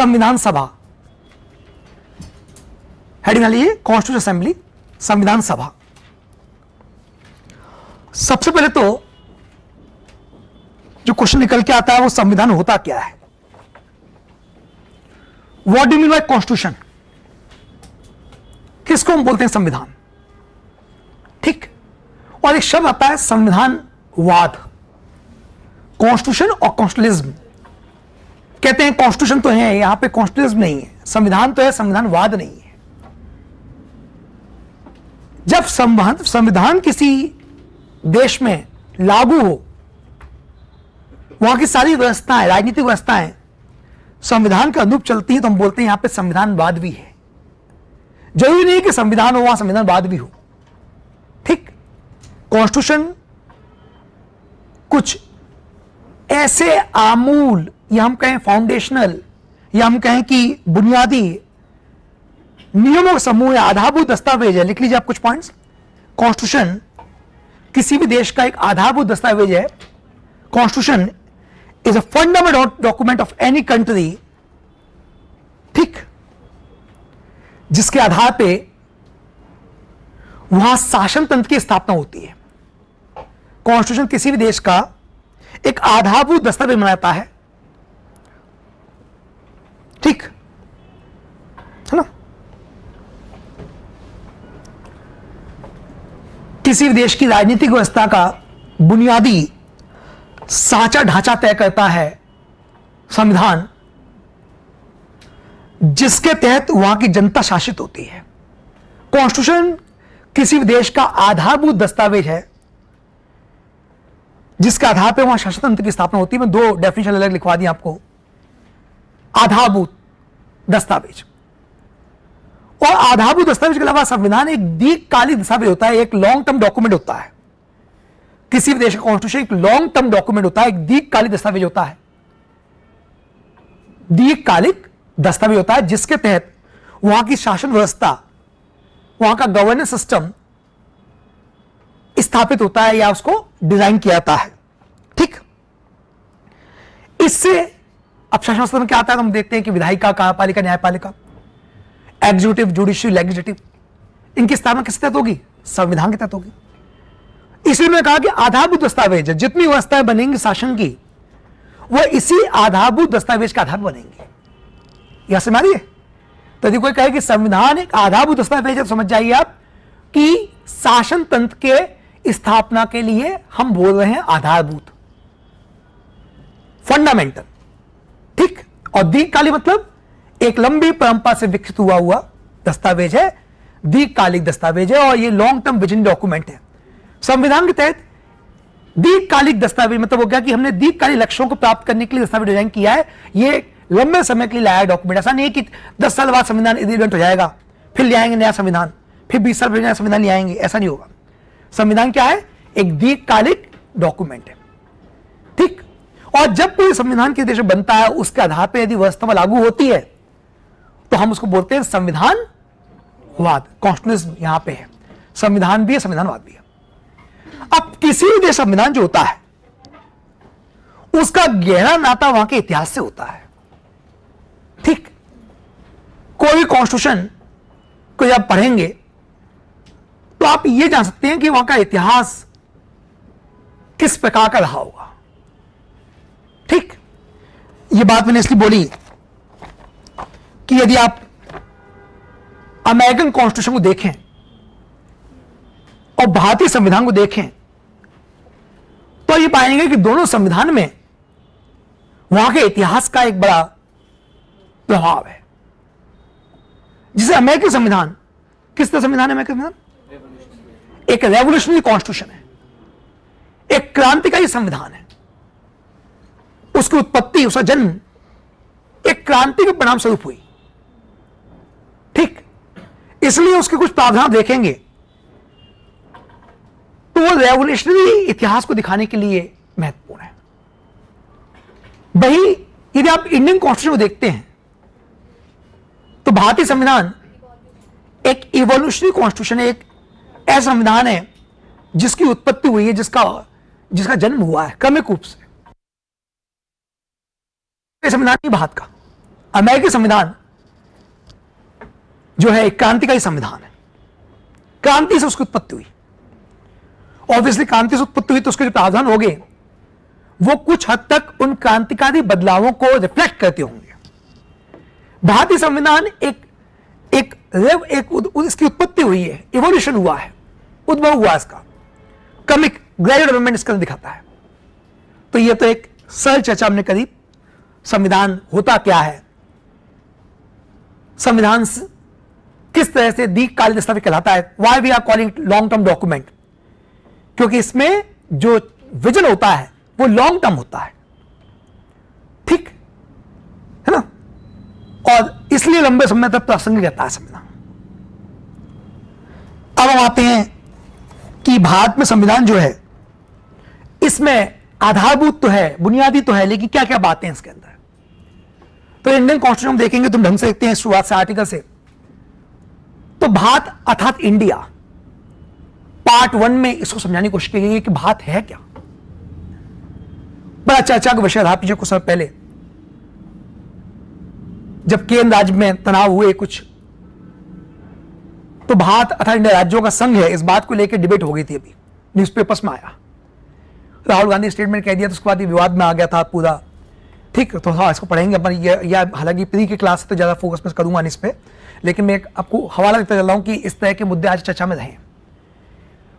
संविधान सभा। हेडिंग लीजिए कॉन्स्टिट्यूशन असेंबली संविधान सभा। सबसे पहले तो जो क्वेश्चन निकल के आता है, वो संविधान होता क्या है? What do mean by constitution किसको हम बोलते हैं संविधान? ठीक? और एक शब्द आता है संविधानवाद। कॉन्स्टिट्यूशन और कॉन्स्टिट्यूलिज्म कहते हैं कॉन्स्टिट्यूशन तो है, यहाँ पे कॉन्स्टिट्यूशन नहीं है। संविधान तो है, संविधानवाद नहीं है। जब संविधान संविधान किसी देश में लागू हो, वहाँ की सारी व्यवस्थाएँ, राजनीतिक व्यवस्थाएँ, संविधान के अनुरूप चलती है तो हम बोलते हैं यहाँ पे संविधानवाद भी है। ज़रूरी नहीं कि संविधान हो, वहाँ संविधानवाद भी हो। ठीक? कॉन्स्टिट्यूशन कुछ ऐसे आमूल या हम कहें फाउंडेशनल या हम कहें कि बुनियादी नियमों का समूह या आधारभूत दस्तावेज़ है। लिख लीजिए आप कुछ पॉइंट्स कॉन्स्टिट्यूशन किसी भी देश का एक आधारभूत दस्तावेज़ है। Constitution is a fundamental document of any country ठीक? जिसके आधार पे वहाँ शासन तंत्र की स्थापना होती है। कॉन्स्टिट्यूशन किसी भी देश का एक आधारभूत दस्तावेज़ बनाता है। ठीक। है ना? किसी देश की राजनीतिक व्यवस्था का बुनियादी साचा ढांचा तय करता है संविधान, जिसके तहत वहाँ की जनता शासित होती है। कॉन्स्टिट्यूशन किसी भी देश का आधारभूत दस्तावेज़ है, जिसके आधार पर वहाँ शासन तंत्र की स्थापना होती है। मैं दो डेफिनेशन अलग लिखवा दी आपको। आधारभूत दस्तावेज़। और आधारभूत दस्तावेज़ के अलावा संविधान एक दीर्घकालिक दस्तावेज़ होता है, एक लॉन्ग टर्म डॉक्यूमेंट होता है। किसी भी देश का कॉन्स्टिट्यूशन एक लॉन्ग टर्म डॉक्यूमेंट होता है, एक दीर्घकालिक दस्तावेज़ होता है। दीर्घकालिक दस्तावेज़ होता है, जिसके तहत वहाँ की शासन व्यवस्था, वहाँ का गवर्नेंस सिस्टम स्थापित होता है या उसको डिज़ाइन किया जाता है। ठीक? इससे अब शासन व्यवस्था में क्या आता है? हम देखते हैं कि विधायिका, कार्यपालिका, न्यायपालिका एग्जीक्यूटिव जुडिशियल लेजिस्लेटिव इनकी स्थापना किस तहत होगी? संविधान के तहत होगी। इसलिए मैंने कहा कि आधारभूत दस्तावेज़, जितनी व्यवस्थाएँ बनेंगी शासन की, वह इसी आधारभूत दस्तावेज़ के आधार बनेंगे। यह समझ तो यदि कोई कहे कि संविधान एक आधारभूत दस्तावेज़ है तो समझ जाइए आप कि शासन तंत्र के स्थापना के लिए हम बोल रहे हैं आधारभूत। फंडामेंटल। ठीक? और दीर्घकालिक मतलब एक लंबी परंपरा से विकसित हुआ हुआ दस्तावेज़ है। दीर्घकालिक दस्तावेज़ है और ये लॉन्ग टर्म विजन डॉक्यूमेंट है। संविधान के तहत दीर्घकालिक दस्तावेज़ मतलब हो गया कि हमने दीर्घकालिक लक्ष्यों को प्राप्त करने के लिए दस्तावेज़ डिज़ाइन किया है। ये लंबे समय के लिए लाया डॉक्यूमेंट ऐसा नहीं कि दस साल बाद संविधान इवेंट हो जाएगा, फिर ले आएँगे नया संविधान, फिर बीस साल बाद नया संविधान ले आएँगे। ऐसा नहीं होगा। संविधान क्या है? एक दीर्घकालिक डॉक्यूमेंट है। ठीक? और जब कोई संविधान के देश बनता है, उसके आधार पर यदि व्यवस्था लागू होती है तो हम उसको बोलते हैं संविधानवाद। कॉन्स्टिट्यूशन यहाँ पे है। संविधान भी है, संविधानवाद भी है। अब किसी भी देश संविधान जो होता है, उसका गहरा नाता वहाँ के इतिहास से होता है। ठीक? कोई भी कॉन्स्टिट्यूशन को जब पढ़ेंगे तो आप यह जान सकते हैं कि वहाँ का इतिहास किस प्रकार का रहा होगा। यह बात मैंने इसलिए बोली कि यदि आप अमेरिकन कॉन्स्टिट्यूशन को देखें और भारतीय संविधान को देखें तो ये पाएँगे कि दोनों संविधान में वहाँ के इतिहास का एक बड़ा प्रभाव है। जिसे अमेरिकी संविधान, किस तरह संविधान है अमेरिकी संविधान? एक रेवोल्यूशनरी कॉन्स्टिट्यूशन है। एक क्रांतिकारी संविधान है। उसकी उत्पत्ति, उसका जन्म एक क्रांति के परिणाम स्वरूप हुई। ठीक? इसलिए उसके कुछ प्रावधान देखेंगे। तो वो रेवोल्यूशनरी इतिहास को दिखाने के लिए महत्वपूर्ण है। वही यदि आप इंडियन कॉन्स्टिट्यूशन को देखते हैं तो भारतीय संविधान एक इवोल्यूशनरी कॉन्स्टिट्यूशन एक ऐसा संविधान है जिसकी उत्पत्ति हुई है, जिसका जिसका जन्म हुआ है, क्रमिक रूप से। संविधान नहीं भारत का। अमेरिकी संविधान जो है एक क्रांतिकारी संविधान है। क्रांति से उसकी उत्पत्ति हुई। ऑब्वियसली क्रांति से उत्पत्ति हुई तो उसके जो प्रावधान हो गए वो कुछ हद तक उन क्रांतिकारी बदलावों को रिफ्लेक्ट करते होंगे। भारतीय संविधान एक एक एक, एक इसकी उत्पत्ति हुई है इवोल्यूशन हुआ है उद्भव हुआ इसका। कमिक ग्रेजुअल डेवलपमेंट इसका दिखाता है। तो ये तो एक सरल चर्चा हमने करी संविधान होता क्या है? संविधान किस तरह से दीर्घकालीन दस्तावेज़ कहलाता है? Why we are calling long term document क्योंकि इसमें जो विजन होता है, वो लॉन्ग टर्म होता है। ठीक? है ना? और इसलिए लंबे समय तक प्रासंगिक रहता है संविधान। अब हम आते हैं कि भारत में संविधान जो है, इसमें आधारभूत तो है, बुनियादी तो है, लेकिन क्या क्या बातें हैं इसके अंदर? तो इंडियन कॉन्स्टिट्यूशन देखेंगे तुम ढंग से देखते हैं शुरुआत से आर्टिकल से। तो भारत अर्थात इंडिया पार्ट वन में इसको समझाने की कोशिश की गई है कि भारत है क्या। बड़ा चर्चा का विषय था पीछे कुछ समय पहले। जब केंद्र राज्य में तनाव हुए कुछ तो भारत अर्थात इंडिया राज्यों का संघ है, इस बात को लेकर डिबेट हो गई थी अभी न्यूज़पेपर्स में आया। राहुल गांधी स्टेटमेंट कह दिया तो उसके बाद ये विवाद में आ गया था पूरा। ठीक तो हाँ इसको पढ़ेंगे अपन। ये, या हालाँकि प्री की क्लास तो ज़्यादा फोकस में करूँगा इस पर लेकिन मैं आपको हवाला देता चल रहा हूँ कि इस तरह के मुद्दे आज चर्चा में रहे।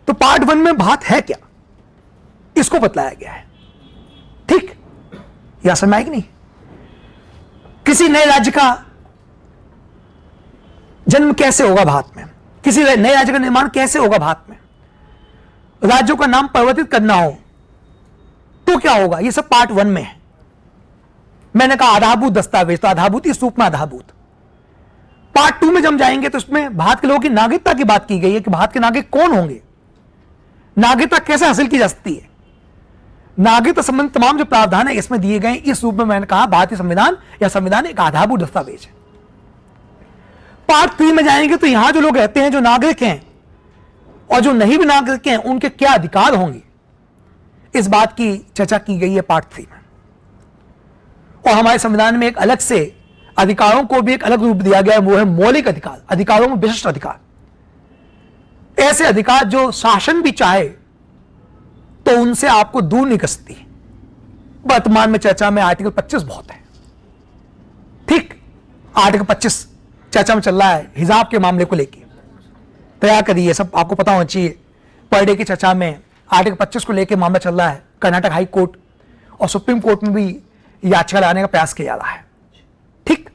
तो पार्ट वन में बात है क्या? इसको बतलाया गया है। ठीक या समझ नहीं। किसी नए राज्य का जन्म कैसे होगा भारत में? किसी नए राज्य का निर्माण कैसे होगा भारत में? राज्यों का नाम परिवर्तित करना हो तो क्या होगा? ये सब पार्ट वन में है। मैंने कहा आधाभूत दस्तावेज़ तो आधारभूत इस रूप में आधारभूत पार्ट टू में जब जाएँगे तो उसमें भारत के लोगों की नागरिकता की बात की गई है कि भारत के नागरिक कौन होंगे? नागरिकता कैसे हासिल की जा सकती है? नागरिकता संबंधित तमाम जो प्रावधान है, इसमें दिए गए इस रूप में मैंने कहा भारतीय संविधान या संविधान एक आधारभूत दस्तावेज़ है। पार्ट थ्री में जाएँगे तो यहाँ जो लोग रहते हैं, जो नागरिक हैं, और जो नहीं भी नागरिक हैं, उनके क्या अधिकार होंगे? इस बात की चर्चा की गई है पार्ट थ्री में। और हमारे संविधान में एक अलग से अधिकारों को भी एक अलग रूप दिया गया है, वो है मौलिक अधिकार, अधिकारों में विशिष्ट अधिकार। ऐसे अधिकार जो शासन भी चाहे तो उनसे आपको दूर नहीं कर सकती। वर्तमान में चर्चा में आर्टिकल 25 बहुत है। ठीक, आर्टिकल 25 चर्चा में चल रहा है हिजाब के मामले को लेकर तैयार करिए, सब आपको पता होना चाहिए, पर डे की चर्चा में आर्टिकल 25 को लेकर मामला चल रहा है, कर्नाटक हाई कोर्ट और सुप्रीम कोर्ट में भी याचिका लाने का प्रयास किया जा रहा है। ठीक?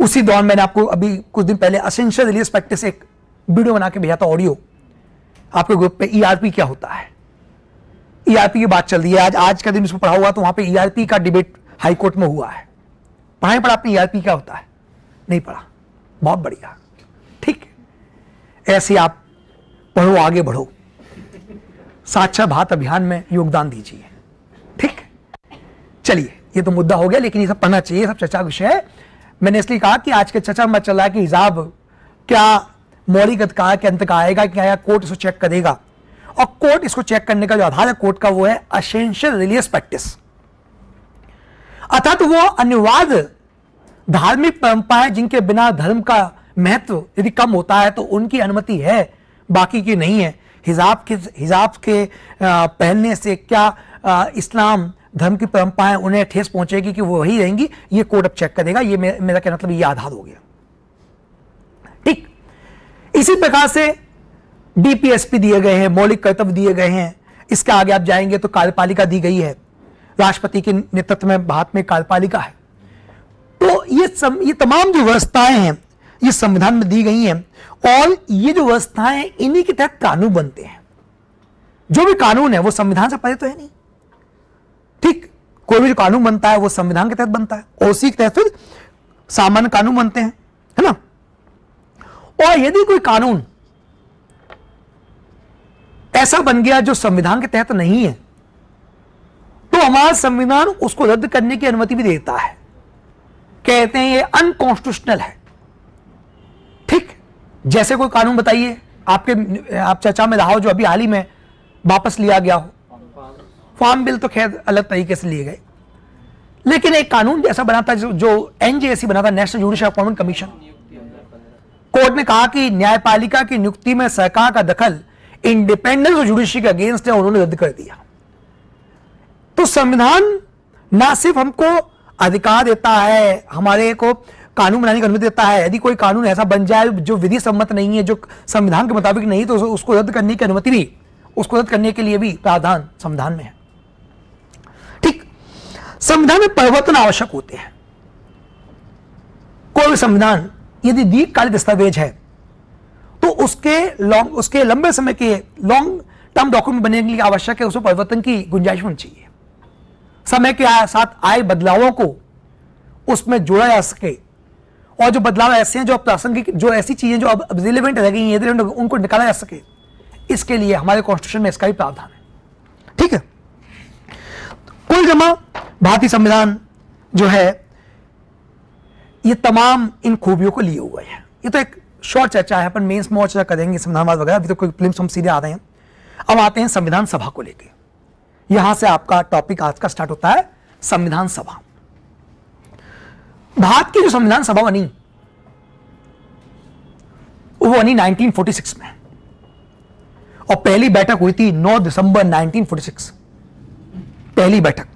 उसी दौरान मैंने आपको अभी कुछ दिन पहले असेंशियल रिलीज़ प्रैक्टिस एक वीडियो बना के भेजा था ऑडियो आपके ग्रुप पे ईआरपी e क्या होता है? ईआरपी e की बात चल रही है। आज आज का दिन इसमें पढ़ा हुआ तो वहाँ पे ईआरपी e का डिबेट हाई कोर्ट में हुआ है। पढ़ाई पढ़ा आपने ईआरपी क्या होता है? नहीं पढ़ा। बहुत बढ़िया। ठीक? ऐसे आप पढ़ो, आगे बढ़ो। साक्षर भात अभियान में योगदान दीजिए। ठीक? चलिए, ये तो मुद्दा हो गया, लेकिन ये सब पढ़ना चाहिए सब चर्चा विषय है। मैंने इसलिए कहा कि आज के चर्चा में चल रहा है कि हिजाब क्या मौलिक अधिकार के अंत का आएगा, क्या या कोर्ट इसको चेक करेगा? और कोर्ट इसको चेक करने का जो आधार है, कोर्ट का वो है असेंशियल रिलीजियस प्रैक्टिस अर्थात वो अनिवार्य धार्मिक परंपराएँ जिनके बिना धर्म का महत्व यदि कम होता है तो उनकी अनुमति है, बाकी की नहीं है। हिजाब के हिजाब के पहनने से क्या इस्लाम धर्म की परंपराएँ उन्हें ठेस पहुंचेगी कि वो वही रहेंगी? ये कोर्ट अब चेक करेगा। ये मेरा कहना मतलब ये आधार हो गया। ठीक। इसी प्रकार से डीपीएसपी दिए गए हैं मौलिक कर्तव्य दिए गए हैं। इसके आगे आप जाएँगे तो कार्यपालिका दी गई है। राष्ट्रपति के नेतृत्व में भारत में कार्यपालिका है। तो ये सम, ये तमाम जो व्यवस्थाएँ हैं ये संविधान में दी गई हैं। और ये जो व्यवस्थाएँ इन्हीं के तहत कानून बनते हैं। जो भी कानून है, वो संविधान से परे तो है नहीं। ठीक, कोई भी जो कानून बनता है, वो संविधान के तहत बनता है। उसी के तहत फिर सामान्य कानून बनते हैं, है ना? और यदि कोई कानून ऐसा बन गया जो संविधान के तहत नहीं है तो हमारा संविधान उसको रद्द करने की अनुमति भी देता है। कहते हैं ये अनकॉन्स्टिट्यूशनल है। जैसे कोई कानून बताइए आपके आप चर्चा में रहा हो जो अभी हाल ही में वापस लिया गया हो। फार्म बिल तो खैर अलग तरीके से लिए गए। लेकिन एक कानून जैसा बना था जो, जो एनजेएसी बना था national judicial appointment commission court ने कहा कि न्यायपालिका की नियुक्ति में सरकार का दखल इंडिपेंडेंस और जुडिशरी के अगेंस्ट है उन्होंने रद्द कर दिया। तो संविधान ना सिर्फ़ हमको अधिकार देता है हमारे को कानून बनाने की अनुमति देता है। यदि कोई कानून ऐसा बन जाए जो विधि सम्मत नहीं है, जो संविधान के मुताबिक नहीं तो उसको रद्द करने की अनुमति भी उसको रद्द करने के लिए भी प्रावधान संविधान में है। ठीक। संविधान में परिवर्तन आवश्यक होते हैं। कोई भी संविधान यदि दीर्घकालिक दस्तावेज़ है तो उसके लॉन्ग उसके लंबे समय के लॉन्ग टर्म डॉक्यूमेंट बनने के लिए आवश्यक है, उसमें परिवर्तन की गुंजाइश होनी चाहिए। समय के साथ आए बदलावों को उसमें जोड़ा जा सके। और जो बदलाव ऐसे हैं, जो प्रासंगिक, जो ऐसी चीज़ें जो अब रिलेवेंट रह गई हैं उनको निकाला जा सके, इसके लिए हमारे कॉन्स्टिट्यूशन में इसका भी प्रावधान है। ठीक है? कुल जमा भारतीय संविधान जो है, ये तमाम इन खूबियों को लिए हुए हैं। ये तो एक शॉर्ट चर्चा है, अपन मेंस में चर्चा करेंगे संविधानवाद वगैरह, अभी तो कोई फ़िल्म हम सीधे आ रहे हैं। अब आते हैं संविधान सभा को लेकर यहाँ से आपका टॉपिक आज का स्टार्ट होता है, संविधान सभा। भारत की जो संविधान सभा बनी, वो बनी 1946 में। और पहली बैठक हुई थी 9 दिसंबर 1946 पहली बैठक।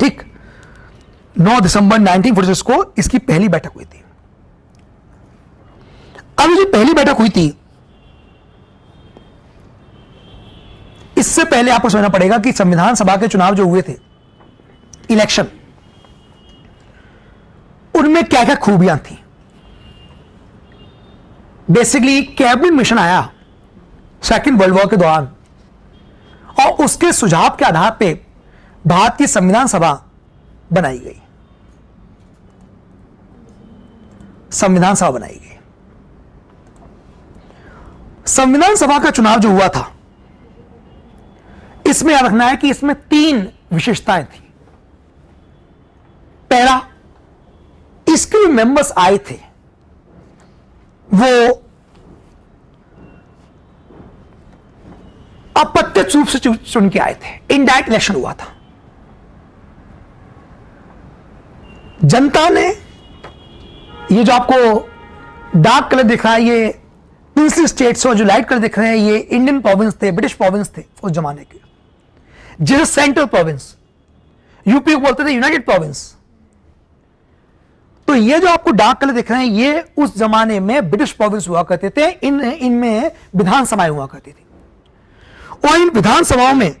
ठीक? 9 दिसंबर 1946 को इसकी पहली बैठक हुई थी। अब जो पहली बैठक हुई थी, इससे पहले आपको समझना पड़ेगा कि संविधान सभा के चुनाव जो हुए थे, इलेक्शन उनमें क्या क्या खूबियाँ थी? बेसिकली कैबिनेट मिशन आया सेकेंड वर्ल्ड वॉर के दौरान, और उसके सुझाव के आधार भारत की संविधान सभा बनाई गई। संविधान सभा बनाई गई। संविधान सभा का चुनाव जो हुआ था, इसमें याद रखना है कि इसमें तीन विशेषताएँ थी। पहला इसके जो मेंबर्स आए थे। वो अप्रत्यक्ष रूप से चुन के आए थे। इनडायरेक्ट इलेक्शन हुआ था। जनता ने ये जो आपको डार्क कलर दिख रहा है, ये पिंसली स्टेट्स और जो लाइट कलर दिख रहे हैं, ये इंडियन प्रोविंस थे ब्रिटिश प्रोविंस थे उस जमाने के। जिसे सेंट्रल प्रोविंस यूपी को बोलते थे यूनाइटेड प्रोविंस तो ये जो आपको डार्क कलर दिख रहे हैं, ये उस जमाने में ब्रिटिश प्रोविंस हुआ करते थे, इन, इनमें विधानसभाएँ हुआ करती थी। और इन विधानसभाओं में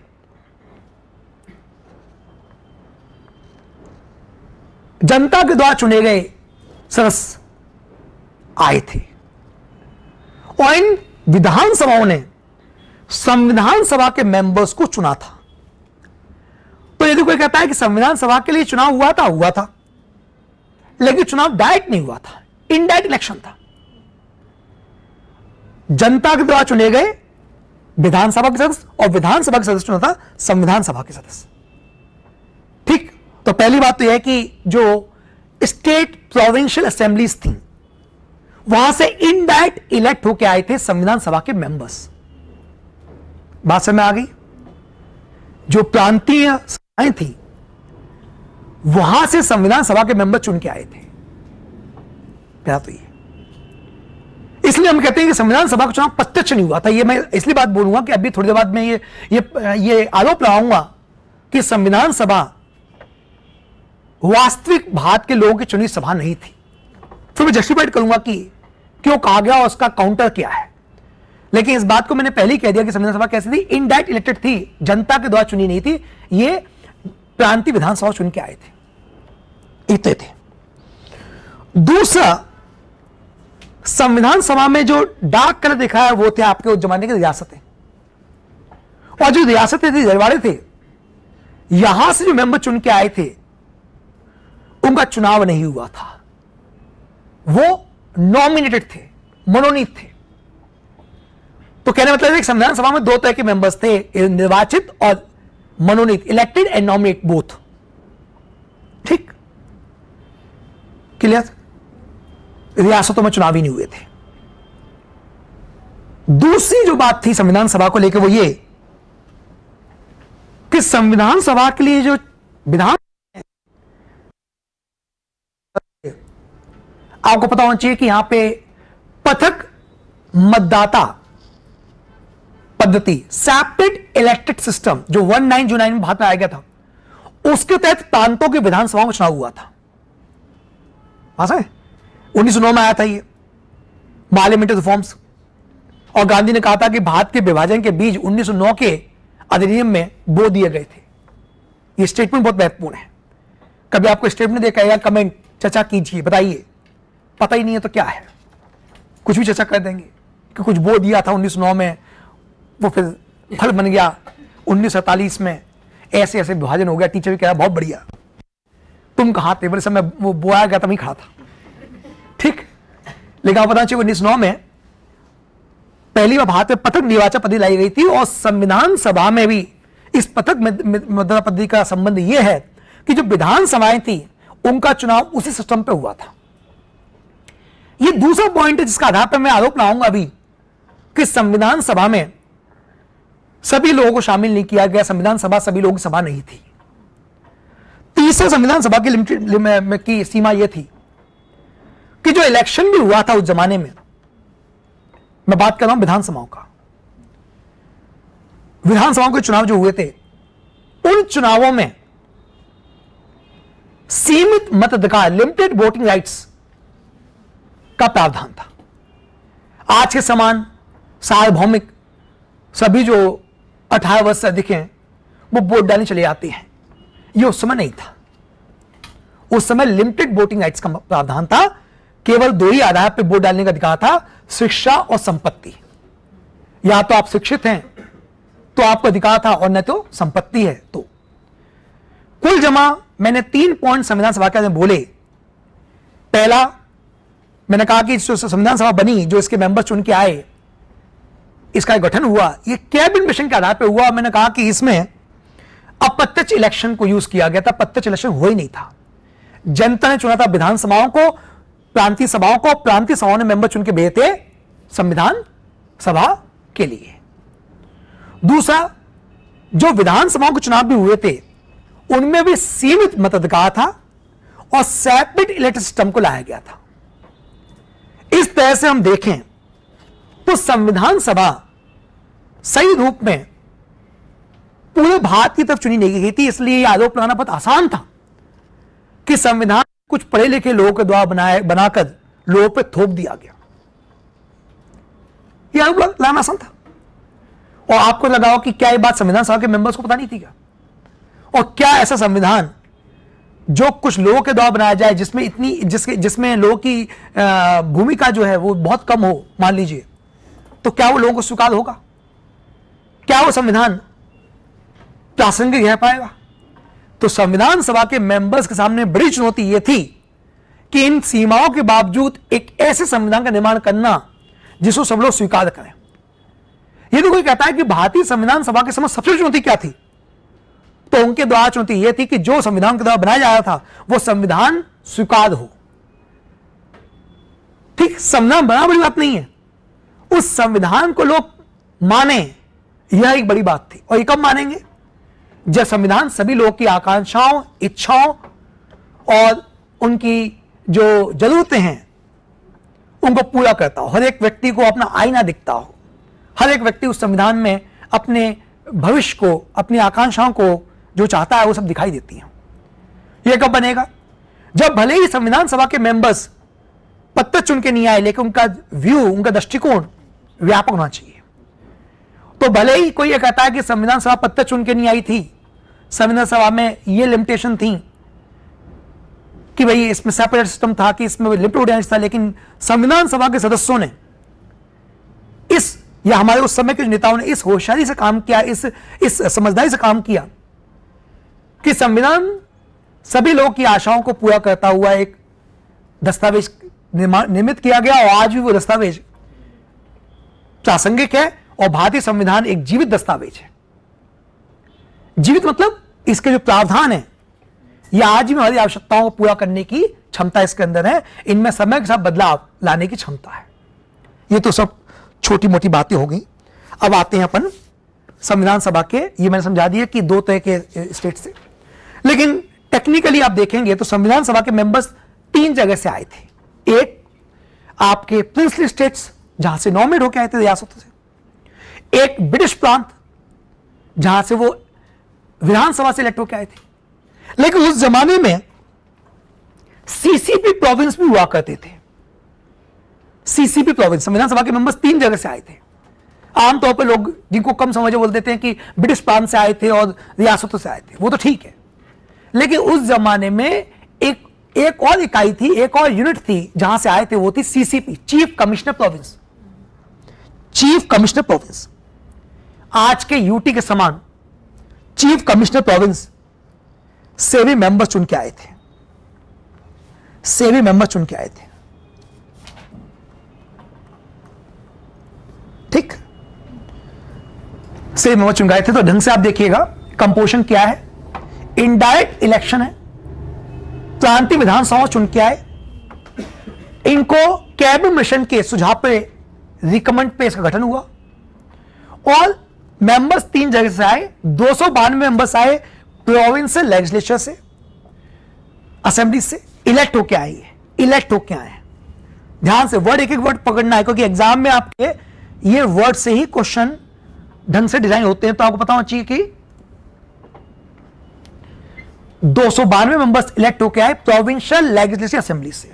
जनता के द्वारा चुने गए सदस्य आए थे। और इन विधानसभाओं ने संविधान सभा के मेंबर्स को चुना था। तो यदि कोई कहता है कि संविधान सभा के लिए चुनाव हुआ था हुआ था। लेकिन चुनाव डायरेक्ट नहीं हुआ था इनडायरेक्ट इलेक्शन था। जनता के द्वारा चुने गए विधानसभा के सदस्य और विधानसभा के सदस्य चुना था संविधान सभा के सदस्य। ठीक तो पहली बात तो यह कि जो स्टेट प्रोविंशियल असेंबलीज थी, वहाँ से इनडायरेक्ट इलेक्ट होकर आए थे संविधान सभा के मेंबर्स बात समझ में आ गई? जो प्रांतीय सभाएँ थी वहाँ से संविधान सभा के मेंबर चुन के आए थे। क्या तो ये। इसलिए हम कहते हैं कि संविधान सभा का चुनाव प्रत्यक्ष नहीं हुआ था। ये मैं इसलिए बात बोलूँगा कि अभी थोड़ी देर बाद मैं ये ये ये आरोप लगाऊँगा कि संविधान सभा वास्तविक भारत के लोगों की चुनी सभा नहीं थी। फिर मैं जस्टिफाइड करूँगा कि क्यों कहा गया और उसका काउंटर क्या है। लेकिन इस बात को मैंने पहले ही कह दिया कि संविधान सभा कैसी थी। इनडायरेक्ट इलेक्टेड थी। जनता के द्वारा चुनी नहीं थी। ये प्रांतीय विधानसभा चुन के आए थे इतने थे। दूसरा, संविधान सभा में जो डार्क कलर दिखा है, वो थे आपके उस जमाने की रियासतें। और जो रियासतें थी जरवाड़े थे, यहाँ से जो मेंबर चुन के आए थे, उनका चुनाव नहीं हुआ था। वो नॉमिनेटेड थे, मनोनीत थे। तो कहने मतलब संविधान सभा में दो तरह के मेंबर्स थे, निर्वाचित और मनोनीत इलेक्टेड एंड नॉमिनेट बोथ ठीक? क्लियर रियासतों में चुनावी नहीं हुए थे। दूसरी जो बात थी संविधान सभा को लेकर वो ये कि संविधान सभा के लिए जो विधान आपको पता होना चाहिए कि यहाँ पे पथक मतदाता पद्धति सैप्टेड इलेक्ट्रिक सिस्टम जो वन नाइन जो नाइन में भारत में आया गया था, उसके तहत प्रांतों के विधानसभाओं में चुनाव हुआ था। उन्नीस सौ नौ में आया था ये पार्लियामेंट्री रिफॉर्म्स और गांधी ने कहा था कि भारत के विभाजन के बीच 1909 के अधिनियम में बो दिए गए थे। ये स्टेटमेंट बहुत महत्वपूर्ण है। कभी आपको स्टेटमेंट देखा या कमेंट चर्चा कीजिए, बताइए। पता ही नहीं है तो क्या है? कुछ भी चर्चा कर देंगे कि कुछ बो दिया था 1909 में वो फिर फल बन गया। उन्नीस में ऐसे ऐसे विभाजन हो गया। टीचर भी कह रहा, बहुत बढ़िया। तुम कहा थे? बोले समय वो बोया गया था, वही खड़ा था। ठीक। लेकिन आप बताना चाहिए, उन्नीस नौ में पहली बार भारत में पथक निर्वाचन पद्धति लाई गई थी और संविधान सभा में भी इस पथक मतदान पद्धति का संबंध यह है कि जो विधानसभाएँ थी, उनका चुनाव उसी सिस्टम पे हुआ था। यह दूसरा पॉइंट है जिसका आधार पर मैं आरोप लाऊँगा अभी कि संविधान सभा में सभी लोगों को शामिल नहीं किया गया, संविधान सभा सभी लोगों की सभा नहीं थी। तीसरे संविधान सभा की लिमिटेड की सीमा यह थी कि जो इलेक्शन भी हुआ था उस जमाने में, मैं बात कर रहा हूँ विधानसभाओं का। विधानसभाओं के चुनाव जो हुए थे, उन चुनावों में सीमित मताधिकार, लिमिटेड वोटिंग राइट्स का प्रावधान था। आज के समान सार्वभौमिक सभी जो अठारह वर्ष से अधिक हैं, वो वोट डालने चले जाते हैं। ये उस समय नहीं था। उस समय लिमिटेड वोटिंग राइट्स का प्रावधान था। केवल दो ही आधार पर वोट डालने का अधिकार था, शिक्षा और संपत्ति। या तो आप शिक्षित हैं तो आपको अधिकार था और न तो संपत्ति है तो। कुल जमा मैंने तीन पॉइंट संविधान सभा के बोले। पहला, मैंने कहा कि संविधान सभा बनी, जो इसके मेंबर चुन के आए इसका गठन हुआ। ये कैबिनेट मिशन के आधार पर हुआ। मैंने कहा कि इसमें अप्रत्यक्ष इलेक्शन को यूज़ किया गया था। प्रत्यक्ष इलेक्शन हो ही नहीं था। जनता ने चुना था विधानसभाओं को, प्रांतीय सभाओं को। प्रांतीय सभाओं ने मेंबर चुन के भेजे थे संविधान सभा के लिए। दूसरा, जो विधानसभाओं के चुनाव भी हुए थे, उनमें भी सीमित मताधिकार था और सेपरेट इलेक्ट्रिक सिस्टम को लाया गया था। इस तरह से हम देखें तो संविधान सभा सही रूप में पूरे भारत की तरफ़ चुनी नहीं गई थी, इसलिए यह आरोप लगाना बहुत आसान था कि संविधान कुछ पढ़े लिखे लोगों के द्वारा बनाए, बनाकर लोगों पर थोप दिया गया। यह आरोप लगाना आसान था। और आपको लगाओ कि क्या यह बात संविधान सभा के मेंबर्स को पता नहीं थी क्या? और क्या ऐसा संविधान जो कुछ लोगों के द्वारा बनाया जाए, जिसमें इतनी, जिसके, जिसमें लोगों की भूमिका जो है वो बहुत कम हो, मान लीजिए। तो क्या वो लोगों को स्वीकार होगा? क्या वो संविधान प्रासंगिक रह पाएगा? तो संविधान सभा के मेंबर्स के सामने बड़ी चुनौती यह थी कि इन सीमाओं के बावजूद एक ऐसे संविधान का निर्माण करना जिसको सब लोग स्वीकार करें। यदि कोई कहता है कि भारतीय संविधान सभा के समय सबसे चुनौती क्या थी? तो उनके द्वारा चुनौती यह थी कि जो संविधान के द्वारा बनाया जा रहा था, वो संविधान स्वीकार हो। ठीक, संविधान बना बड़ी बात नहीं है। उस संविधान को लोग माने, यह एक बड़ी बात थी। और ये कब मानेंगे? जब संविधान सभी लोगों की आकांक्षाओं, इच्छाओं और उनकी जो जरूरतें हैं, उनको पूरा करता हो। हर एक व्यक्ति को अपना आईना दिखता हो। हर एक व्यक्ति उस संविधान में अपने भविष्य को, अपनी आकांक्षाओं को जो चाहता है, वो सब दिखाई देती है। यह कब बनेगा? जब भले ही संविधान सभा के मेंबर्स पत्थर चुन के नहीं आए, लेकिन उनका व्यू उनका दृष्टिकोण व्यापक होना चाहिए। तो भले ही कोई ये कहता है कि संविधान सभा पत्ते चुन के नहीं आई थी, संविधान सभा में ये लिमिटेशन थी कि भाई इसमें सेपरेट सिस्टम था, कि इसमें लिमिट ऑडियंस था, लेकिन संविधान सभा के सदस्यों ने इस, या हमारे उस समय के नेताओं ने इस होशियारी से काम किया, इस इस समझदारी से काम किया कि संविधान सभी लोगों की आशाओं को पूरा करता हुआ एक दस्तावेज़ निर्मित किया गया और आज भी वो दस्तावेज़ प्रासंगिक है और भारतीय संविधान एक जीवित दस्तावेज़ है। जीवित मतलब इसके जो प्रावधान है यह आज भी हमारी आवश्यकताओं को पूरा करने की क्षमता इसके अंदर है। इनमें समय के साथ बदलाव लाने की क्षमता है। ये तो सब छोटी मोटी बातें हो गई। अब आते हैं अपन संविधान सभा के। ये मैंने समझा दिया कि दो तरह के स्टेट से। लेकिन टेक्निकली आप देखेंगे तो संविधान सभा के मेंबर्स तीन जगह से आए थे। एक, आपके प्रिंसली स्टेट्स जहाँ से नॉमिनेट होकर आए थे रियासतों से। एक ब्रिटिश प्रांत जहाँ से वो विधानसभा से इलेक्ट होकर आए थे। लेकिन उस जमाने में सीसीपी प्रोविंस भी हुआ करते थे। सीसीपी प्रोविंस संविधान सभा के मेंबर्स तीन जगह से आए थे। आमतौर पर लोग जिनको कम समझे बोल देते हैं कि ब्रिटिश प्रांत से आए थे और रियासतों से आए थे। वो तो ठीक है। लेकिन उस जमाने में एक एक और इकाई थी, एक और यूनिट थी, जहाँ से आए थे वो थी CCP chief commissioner province chief commissioner province. आज के यूटी के समान चीफ कमिश्नर प्रोविंस से भी मेंबर चुन के आए थे। से भी मेंबर चुन के आए थे। ठीक? से मेंबर चुन के आए थे तो ढंग से आप देखिएगा, कंपोजिशन क्या है? इनडायरेक्ट इलेक्शन है। प्रांतीय विधानसभा चुन के आए। इनको कैबिनेट मिशन के सुझाव पे रिकमेंड पे इसका गठन हुआ। और मेंबर्स तीन जगह से आए, दो सौ बानवे मेंबर्स आए प्रोविंशियल लेजिस्लेचर से असेंबली से इलेक्ट होके आए इलेक्ट होके आए। ध्यान से वर्ड एक एक वर्ड पकड़ना है, क्योंकि एग्ज़ाम में आपके ये वर्ड से ही क्वेश्चन ढंग से डिज़ाइन होते हैं तो आपको पता होना चाहिए कि दो सौ बानवे मेंबर्स इलेक्ट होके आए प्रोविंशियल लेजिस्लेटिव असेंबली से।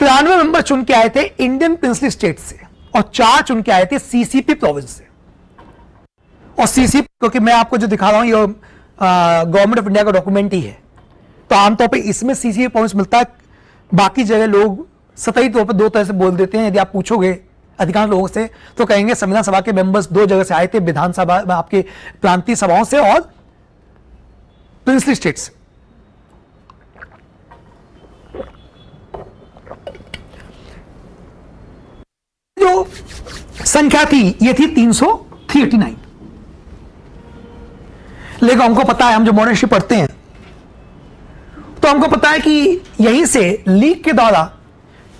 तिरानवे मेंबर चुन के आए थे इंडियन प्रिंसली स्टेट से और चार चुन के आए थे सीसीपी प्रोविंस से। और सीसीपी क्योंकि मैं आपको जो दिखा रहा हूँ, ये गवर्नमेंट ऑफ़ इंडिया का डॉक्यूमेंट ही है। तो आमतौर पर इसमें सीसीपी प्रोविंस मिलता है। बाकी जगह लोग सतही तौर पर दो तरह से बोल देते हैं। यदि आप पूछोगे अधिकांश लोगों से तो कहेंगे संविधान सभा के मेंबर्स दो जगह से आए थे, विधानसभा, आपके प्रांतीय सभाओं से और प्रिंसली स्टेट्स जो संख्या थी, ये थी तीन सौ थ्री एटी नाइन। लेकिन हमको पता है, हम जो मॉडर्न पढ़ते हैं तो हमको पता है कि यहीं से लीग के द्वारा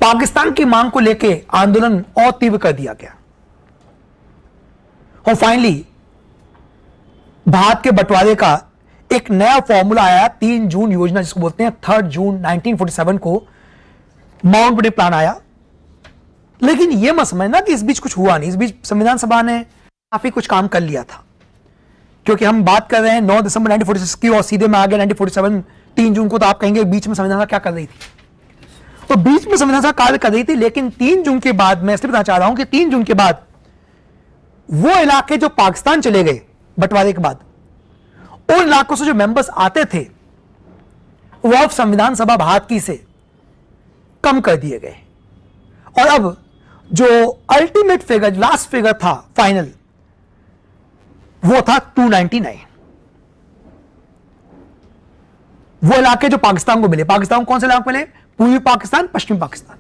पाकिस्तान की मांग को लेकर आंदोलन और तीव्र कर दिया गया। और फाइनली भारत के बंटवारे का एक नया फॉर्मूला आया, तीन जून योजना, जिसको बोलते हैं थर्ड जून 1947 को माउंट प्लान आया। लेकिन यह मत समझना कि इस बीच कुछ हुआ नहीं। इस बीच संविधान सभा ने काफ़ी कुछ काम कर लिया था। क्योंकि हम बात कर रहे हैं 9 दिसंबर 1946 की और सीधे में आ गया 1947 तीन जून को तो आप कहेंगे बीच में संविधान सभा क्या कर रही थी? तो बीच में संविधान सभा कार्य कर रही थी, लेकिन तीन जून के बाद, मैं इसलिए बताना चाह रहा हूँ कि तीन जून के बाद वो इलाके जो पाकिस्तान चले गए, बंटवारे के बाद, उन इलाकों से जो मेंबर्स आते थे, वो अब संविधान सभा भारत की से कम कर दिए गए। और अब जो अल्टीमेट फिगर लास्ट फिगर था फाइनल वो था 299 वो इलाके जो पाकिस्तान को मिले, पाकिस्तान कौन से इलाके मिले? पूर्वी पाकिस्तान, पश्चिमी पाकिस्तान.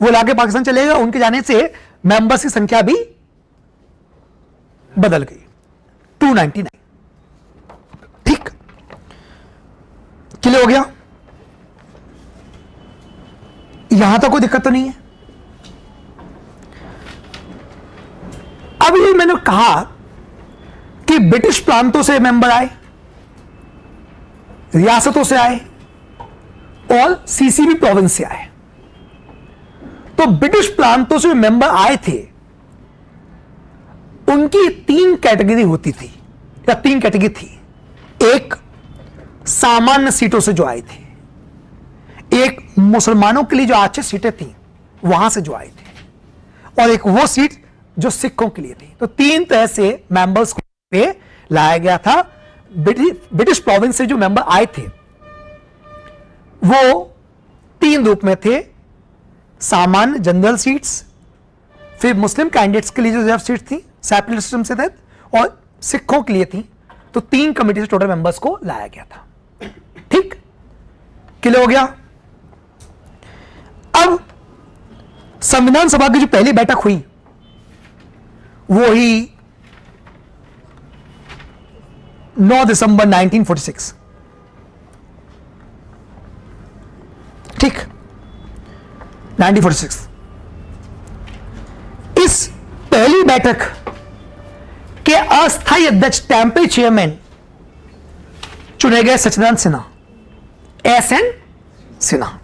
वो इलाके पाकिस्तान चले गए, उनके जाने से मेंबर्स की संख्या भी बदल गई 299 ठीक? क्लियर हो गया? यहाँ तक कोई दिक्कत तो नहीं है। अब ये मैंने कहा कि ब्रिटिश प्रांतों से मेंबर आए, रियासतों से आए और सीसीबी प्रोविंस से आए। तो ब्रिटिश प्रांतों से मेंबर आए थे, उनकी तीन कैटेगरी होती थी, या तीन कैटेगरी थी। एक, सामान्य सीटों से जो आए थे। एक, मुसलमानों के लिए जो अच्छी सीटें थी, वहाँ से जो आए थे। और एक वो सीट जो सिखों के लिए थी तो तीन तरह से मेंबर्स पे लाया गया था। ब्रिटिश प्रोविंस से जो मेंबर आए थे, वो तीन रूप में थे। सामान्य जनरल सीट्स फिर मुस्लिम कैंडिडेट्स के लिए जो रिज़र्व सीट थी सेपरेट सिस्टम से तहत, और सिखों के लिए थी। तो तीन कमिटी से टोटल मेंबर्स को लाया गया था। ठीक? क्लियर हो गया। अब संविधान सभा की जो पहली बैठक हुई वो ही 9 दिसंबर 1946 ठीक? 1946 इस पहली बैठक के अस्थायी अध्यक्ष टेम्पे चेयरमैन चुने गए Sachidanand Sinha. S N Sinha.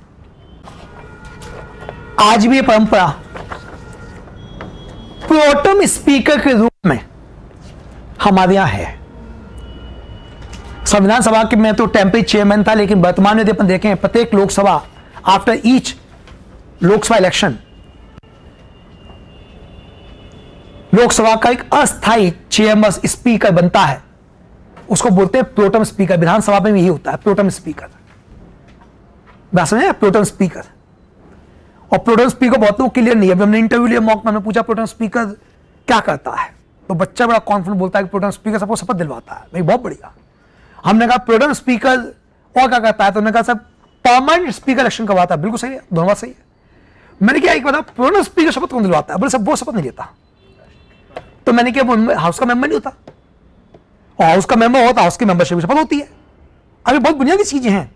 आज भी परंपरा प्रोटम स्पीकर के रूप में हमारे यहाँ है। संविधान सभा के मैं तो टेम्परी चेयरमैन था, लेकिन वर्तमान में अपन देखें, प्रत्येक Lok Sabha after each Lok Sabha election Lok Sabha का एक अस्थायी चेयरमैन स्पीकर बनता है। उसको बोलते हैं प्रोटम स्पीकर विधानसभा में भी यही होता है प्रोटम स्पीकर प्रोटम स्पीकर और प्रोटम स्पीकर बहुत लोग क्लियर नहीं है। अभी हमने इंटरव्यू लिया मॉक मैंने पूछा प्रोटम स्पीकर क्या करता है? तो बच्चा बड़ा कॉन्फिडेंट बोलता है कि प्रोटम स्पीकर सबको शपथ दिलवाता है। भाई, बहुत बढ़िया। हमने कहा प्रोटम स्पीकर और क्या करता है? तो उन्होंने कहा सर परमानेंट स्पीकर इलेक्शन करवाता है। बिल्कुल सही है बात सही है। मैंने क्या एक बता प्रोटम स्पीकर शपथ कौन दिलवाता है? बोले सब वो शपथ नहीं लेता। तो मैंने क्या हाउस का मेंबर नहीं होता। और हाउस का मेंबर होता हाउस की मेंबरशिप शपथ होती है। अभी बहुत बुनियादी चीज़ें हैं।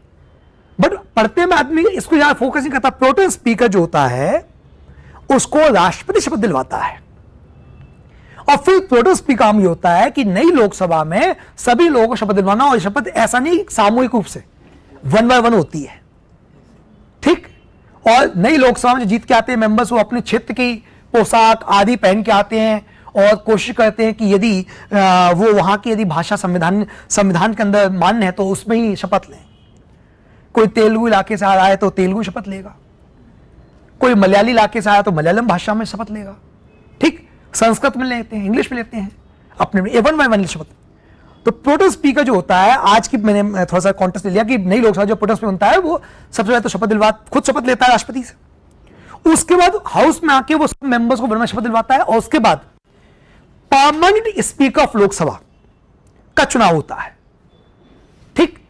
बट पढ़ते में आदमी इसको ज़्यादा फोकस नहीं करता। प्रोटोन स्पीकर जो होता है, उसको राष्ट्रपति शपथ दिलवाता है। और फिर प्रोटोन स्पीकर काम ये होता है कि नई लोकसभा में सभी लोगों को शपथ दिलवाना और शपथ ऐसा नहीं, सामूहिक रूप से वन बाय वन होती है। ठीक? और नई लोकसभा में जीत के आते हैं मेंबर्स वो अपने क्षेत्र की पोशाक आदि पहन के आते हैं और कोशिश करते हैं कि यदि वो वहाँ की यदि भाषा संविधान संविधान के अंदर मान्य है तो उसमें ही शपथ लें। कोई तेलुगु इलाके से आ रहा है तो तेलुगु शपथ लेगा। कोई मलयाली इलाके से आया तो मलयालम भाषा में शपथ लेगा। ठीक? संस्कृत में लेते हैं, इंग्लिश में लेते हैं। अपने एवन बाई वन शपथ। तो प्रोटो स्पीकर जो होता है, आज की मैंने थोड़ा सा कॉन्टेस्ट लिया कि नई लोकसभा जो प्रोटेस्ट में बनता है, वो सबसे पहले तो शपथ दिलवा, खुद शपथ लेता है राष्ट्रपति से। उसके बाद हाउस में आके वो सब मेंबर्स को बनना शपथ दिलवाता है, और उसके बाद परमानेंट स्पीकर ऑफ़ लोकसभा का चुनाव होता है। ठीक?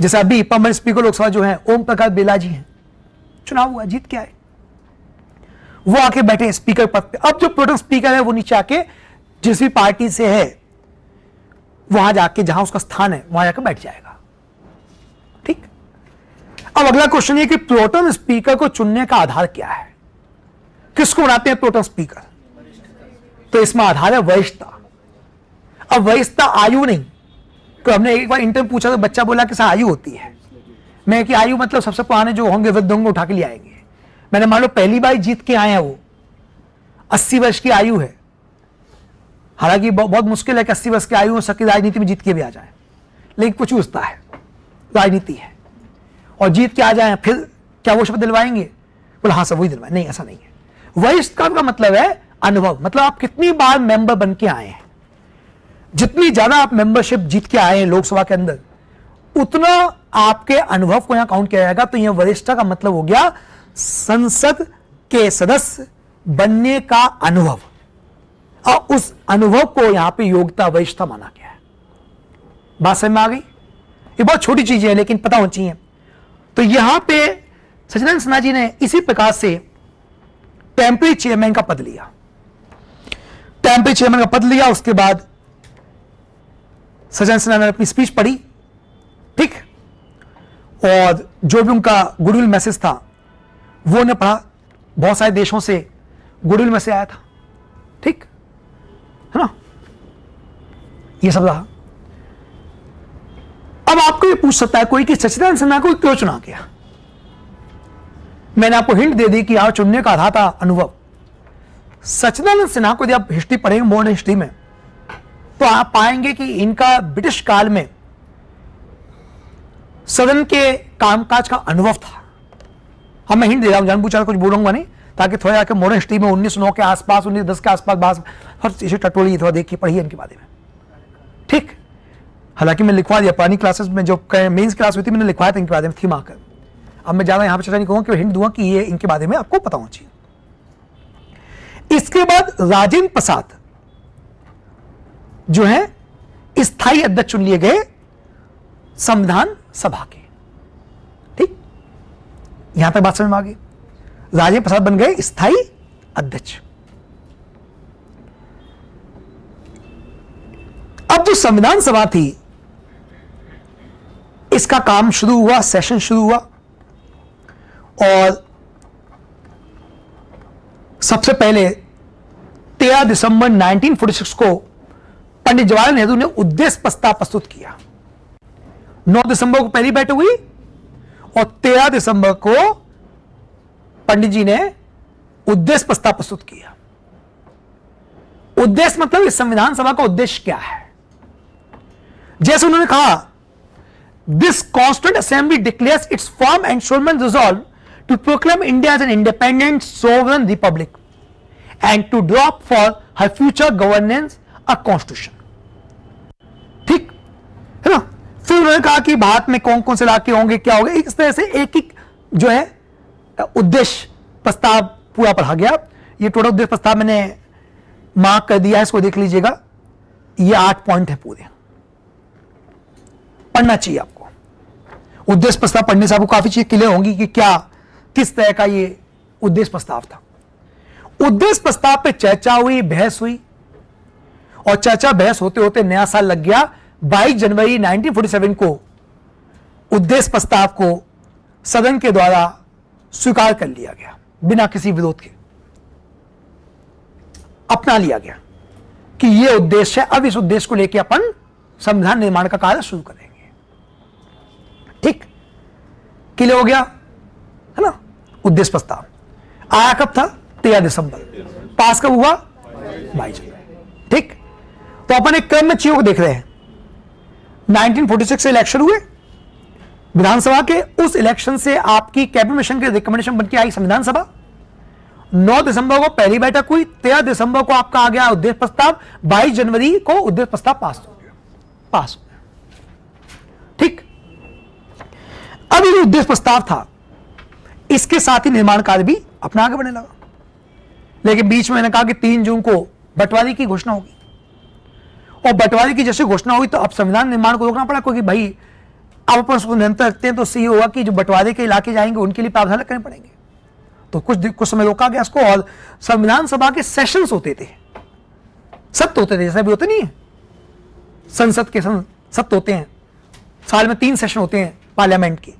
जैसे अभी परमानेंट स्पीकर लोकसभा जो है, ओम प्रकाश बेला जी हैं। चुनाव हुआ, जीत के आए। वो आके बैठे स्पीकर पद पे। अब जो प्रोटेम स्पीकर है, वो नीचे आके जिस भी पार्टी से है, वहाँ जाके, जहाँ उसका स्थान है, वहाँ जाकर बैठ जाएगा। ठीक? अब अगला क्वेश्चन ये कि प्रोटोन स्पीकर को चुनने का आधार क्या है? किसको बनाते हैं प्रोटोन स्पीकर? तो इसमें आधार है वरिष्ठता। अब वरिष्ठता आयु नहीं तो हमने एक बार इंटरव्यू पूछा तो बच्चा बोला कि आयु होती है। मैं कि आयु मतलब सबसे पुराने जो होंगे वृद्ध होंगे उठा के लिए आएँगे। मैंने मान लो पहली बार जीत के आए हैं वो, अस्सी वर्ष की आयु है। हालाँकि बहुत मुश्किल है कि अस्सी वर्ष की आयु हो सके, राजनीति में जीत के भी आ जाए। लेकिन कुछ उसता है, राजनीति है। और जीत के आ जाए, फिर क्या वो शब्द दिलवाएँगे? बोला हाँ सब वही दिलवाए। नहीं, ऐसा नहीं है। वरिष्ठ का मतलब है अनुभव। मतलब आप कितनी बार मेंबर बन के आए हैं। जितनी ज़्यादा आप मेंबरशिप जीत के आए हैं लोकसभा के अंदर, उतना आपके अनुभव को यहाँ काउंट किया जाएगा। तो यह वरिष्ठता का मतलब हो गया संसद के सदस्य बनने का अनुभव। और उस अनुभव को यहाँ पे योग्यता वरिष्ठता माना गया है। बात समझ में आ गई? ये बहुत छोटी चीज़ें हैं, लेकिन पता होनी चाहिए। तो यहाँ पे सचिदानंद सिन्हा जी ने इसी प्रकार से टेम्परी चेयरमैन का पद लिया। टेम्परी चेयरमैन का पद लिया, उसके बाद सचिन सिन्हा ने अपनी स्पीच पढ़ी, ठीक? और जो भी उनका गुडविल मैसेज था, वो ने पढ़ा। बहुत सारे देशों से गुडविल मैसेज आया था, ठीक? है ना? ये सब रहा। अब आपको ये पूछ सकता है कोई कि सचिदानंद सिन्हा को क्यों चुना गया? मैंने आपको हिंट दे दी कि यहाँ चुनने का आधा था अनुभव। सचिदानंद सिन्हा को यदि आप हिस्ट्री पढ़ेंगे मॉडर्न हिस्ट्री में तो आप पाएँगे कि इनका ब्रिटिश काल में सदन के कामकाज का अनुभव था। हम मैं हिंट दे रहा हूँ जान पूछा कुछ बोलूँगा नहीं, ताकि थोड़ा जाकर मॉडर्न हिस्ट्री में उन्नीस नौ के आसपास, उन्नीस दस के आसपास बात हर चीज़ें टटोली, थोड़ा देखिए, पढ़िए इनके बारे में। ठीक? हालाँकि मैं लिखवा दिया, पुरानी क्लासेस में जो मेन्स क्लास हुई थी, मैंने लिखवाया था इनके बारे में, थी माकर अब मैं ज़्यादा यहाँ पर चर्चा नहीं कहूँगा कि हिंट दूँगा कि ये इनके बारे में आपको पता होना चाहिए। इसके बाद राजेंद्र प्रसाद जो है, स्थायी अध्यक्ष चुन लिए गए संविधान सभा के। ठीक? यहाँ तक बात समझ में आ गई। राजेंद्र प्रसाद बन गए स्थायी अध्यक्ष। अब जो संविधान सभा थी, इसका काम शुरू हुआ, सेशन शुरू हुआ। और सबसे पहले 13 दिसंबर 1946 को पंडित जवाहरलाल नेहरू ने उद्देश्य प्रस्ताव प्रस्तुत किया। 9 दिसंबर को पहली बैठक हुई और 13 दिसंबर को पंडित जी ने उद्देश्य प्रस्ताव प्रस्तुत किया। उद्देश्य मतलब इस संविधान सभा का उद्देश्य क्या है? जैसे उन्होंने कहा this constant assembly declares its form and solemn resolve to proclaim India as an independent sovereign republic and to drop for her future governance a constitution है ना? फिर उन्होंने कहा कि भारत में कौन कौन से इलाके होंगे, क्या होंगे? इस तरह से एक एक जो है, उद्देश्य, प्रस्ताव पूरा पढ़ा गया। ये टोटल उद्देश्य प्रस्ताव मैंने मार्क कर दिया है, इसको देख लीजिएगा। ये आठ पॉइंट है पूरे। पढ़ना चाहिए आपको। उद्देश्य प्रस्ताव पढ़ने से आपको काफ़ी चीज़ क्लियर होंगी कि क्या, किस तरह का ये उद्देश्य प्रस्ताव था। उद्देश्य प्रस्ताव पे चर्चा हुई, बहस हुई। और चर्चा बहस होते होते नया साल लग गया। 22 जनवरी 1947 को उद्देश्य प्रस्ताव को सदन के द्वारा स्वीकार कर लिया गया, बिना किसी विरोध के। अपना लिया गया कि यह उद्देश्य है, अब इस उद्देश्य को लेकर अपन संविधान निर्माण का कार्य शुरू करेंगे। ठीक? क्लियर हो गया? है ना? उद्देश्य प्रस्ताव। आया कब था? तेरह दिसंबर। पास कब हुआ? बाईस जनवरी। ठीक? तो अपन एक क्रम में चीज़ों को देख रहे हैं। 1946 से इलेक्शन हुए। विधानसभा के उस इलेक्शन से आपकी कैबिनेट मिशन के रिकमेंडेशन बनकर आई संविधान सभा। 9 दिसंबर को पहली बैठक हुई 13 दिसंबर को आपका आ गया उद्देश्य प्रस्ताव 22 जनवरी को उद्देश्य प्रस्ताव पास हो गया। पास ठीक। अब ये उद्देश्य प्रस्ताव था, इसके साथ ही निर्माण कार्य भी अपना आगे बढ़ने लगा। लेकिन बीच में मैंने कहा कि तीन जून को बंटवारे की घोषणा होगी। और बंटवारे की जैसे घोषणा हुई तो अब संविधान निर्माण को रोकना पड़ा, क्योंकि भाई, अब अपन उसको निरंतर रखते हैं तो सही होगा कि जो बंटवारे के इलाके जाएँगे, उनके लिए प्रावधान करने पड़ेंगे। तो कुछ कुछ समय रोका गया इसको और संविधान सभा के सेशंस होते थे। सत्य होते थे, जैसे भी होते नहीं है। संसद के सत्य होते हैं। साल में तीन सेशन होते हैं पार्लियामेंट के।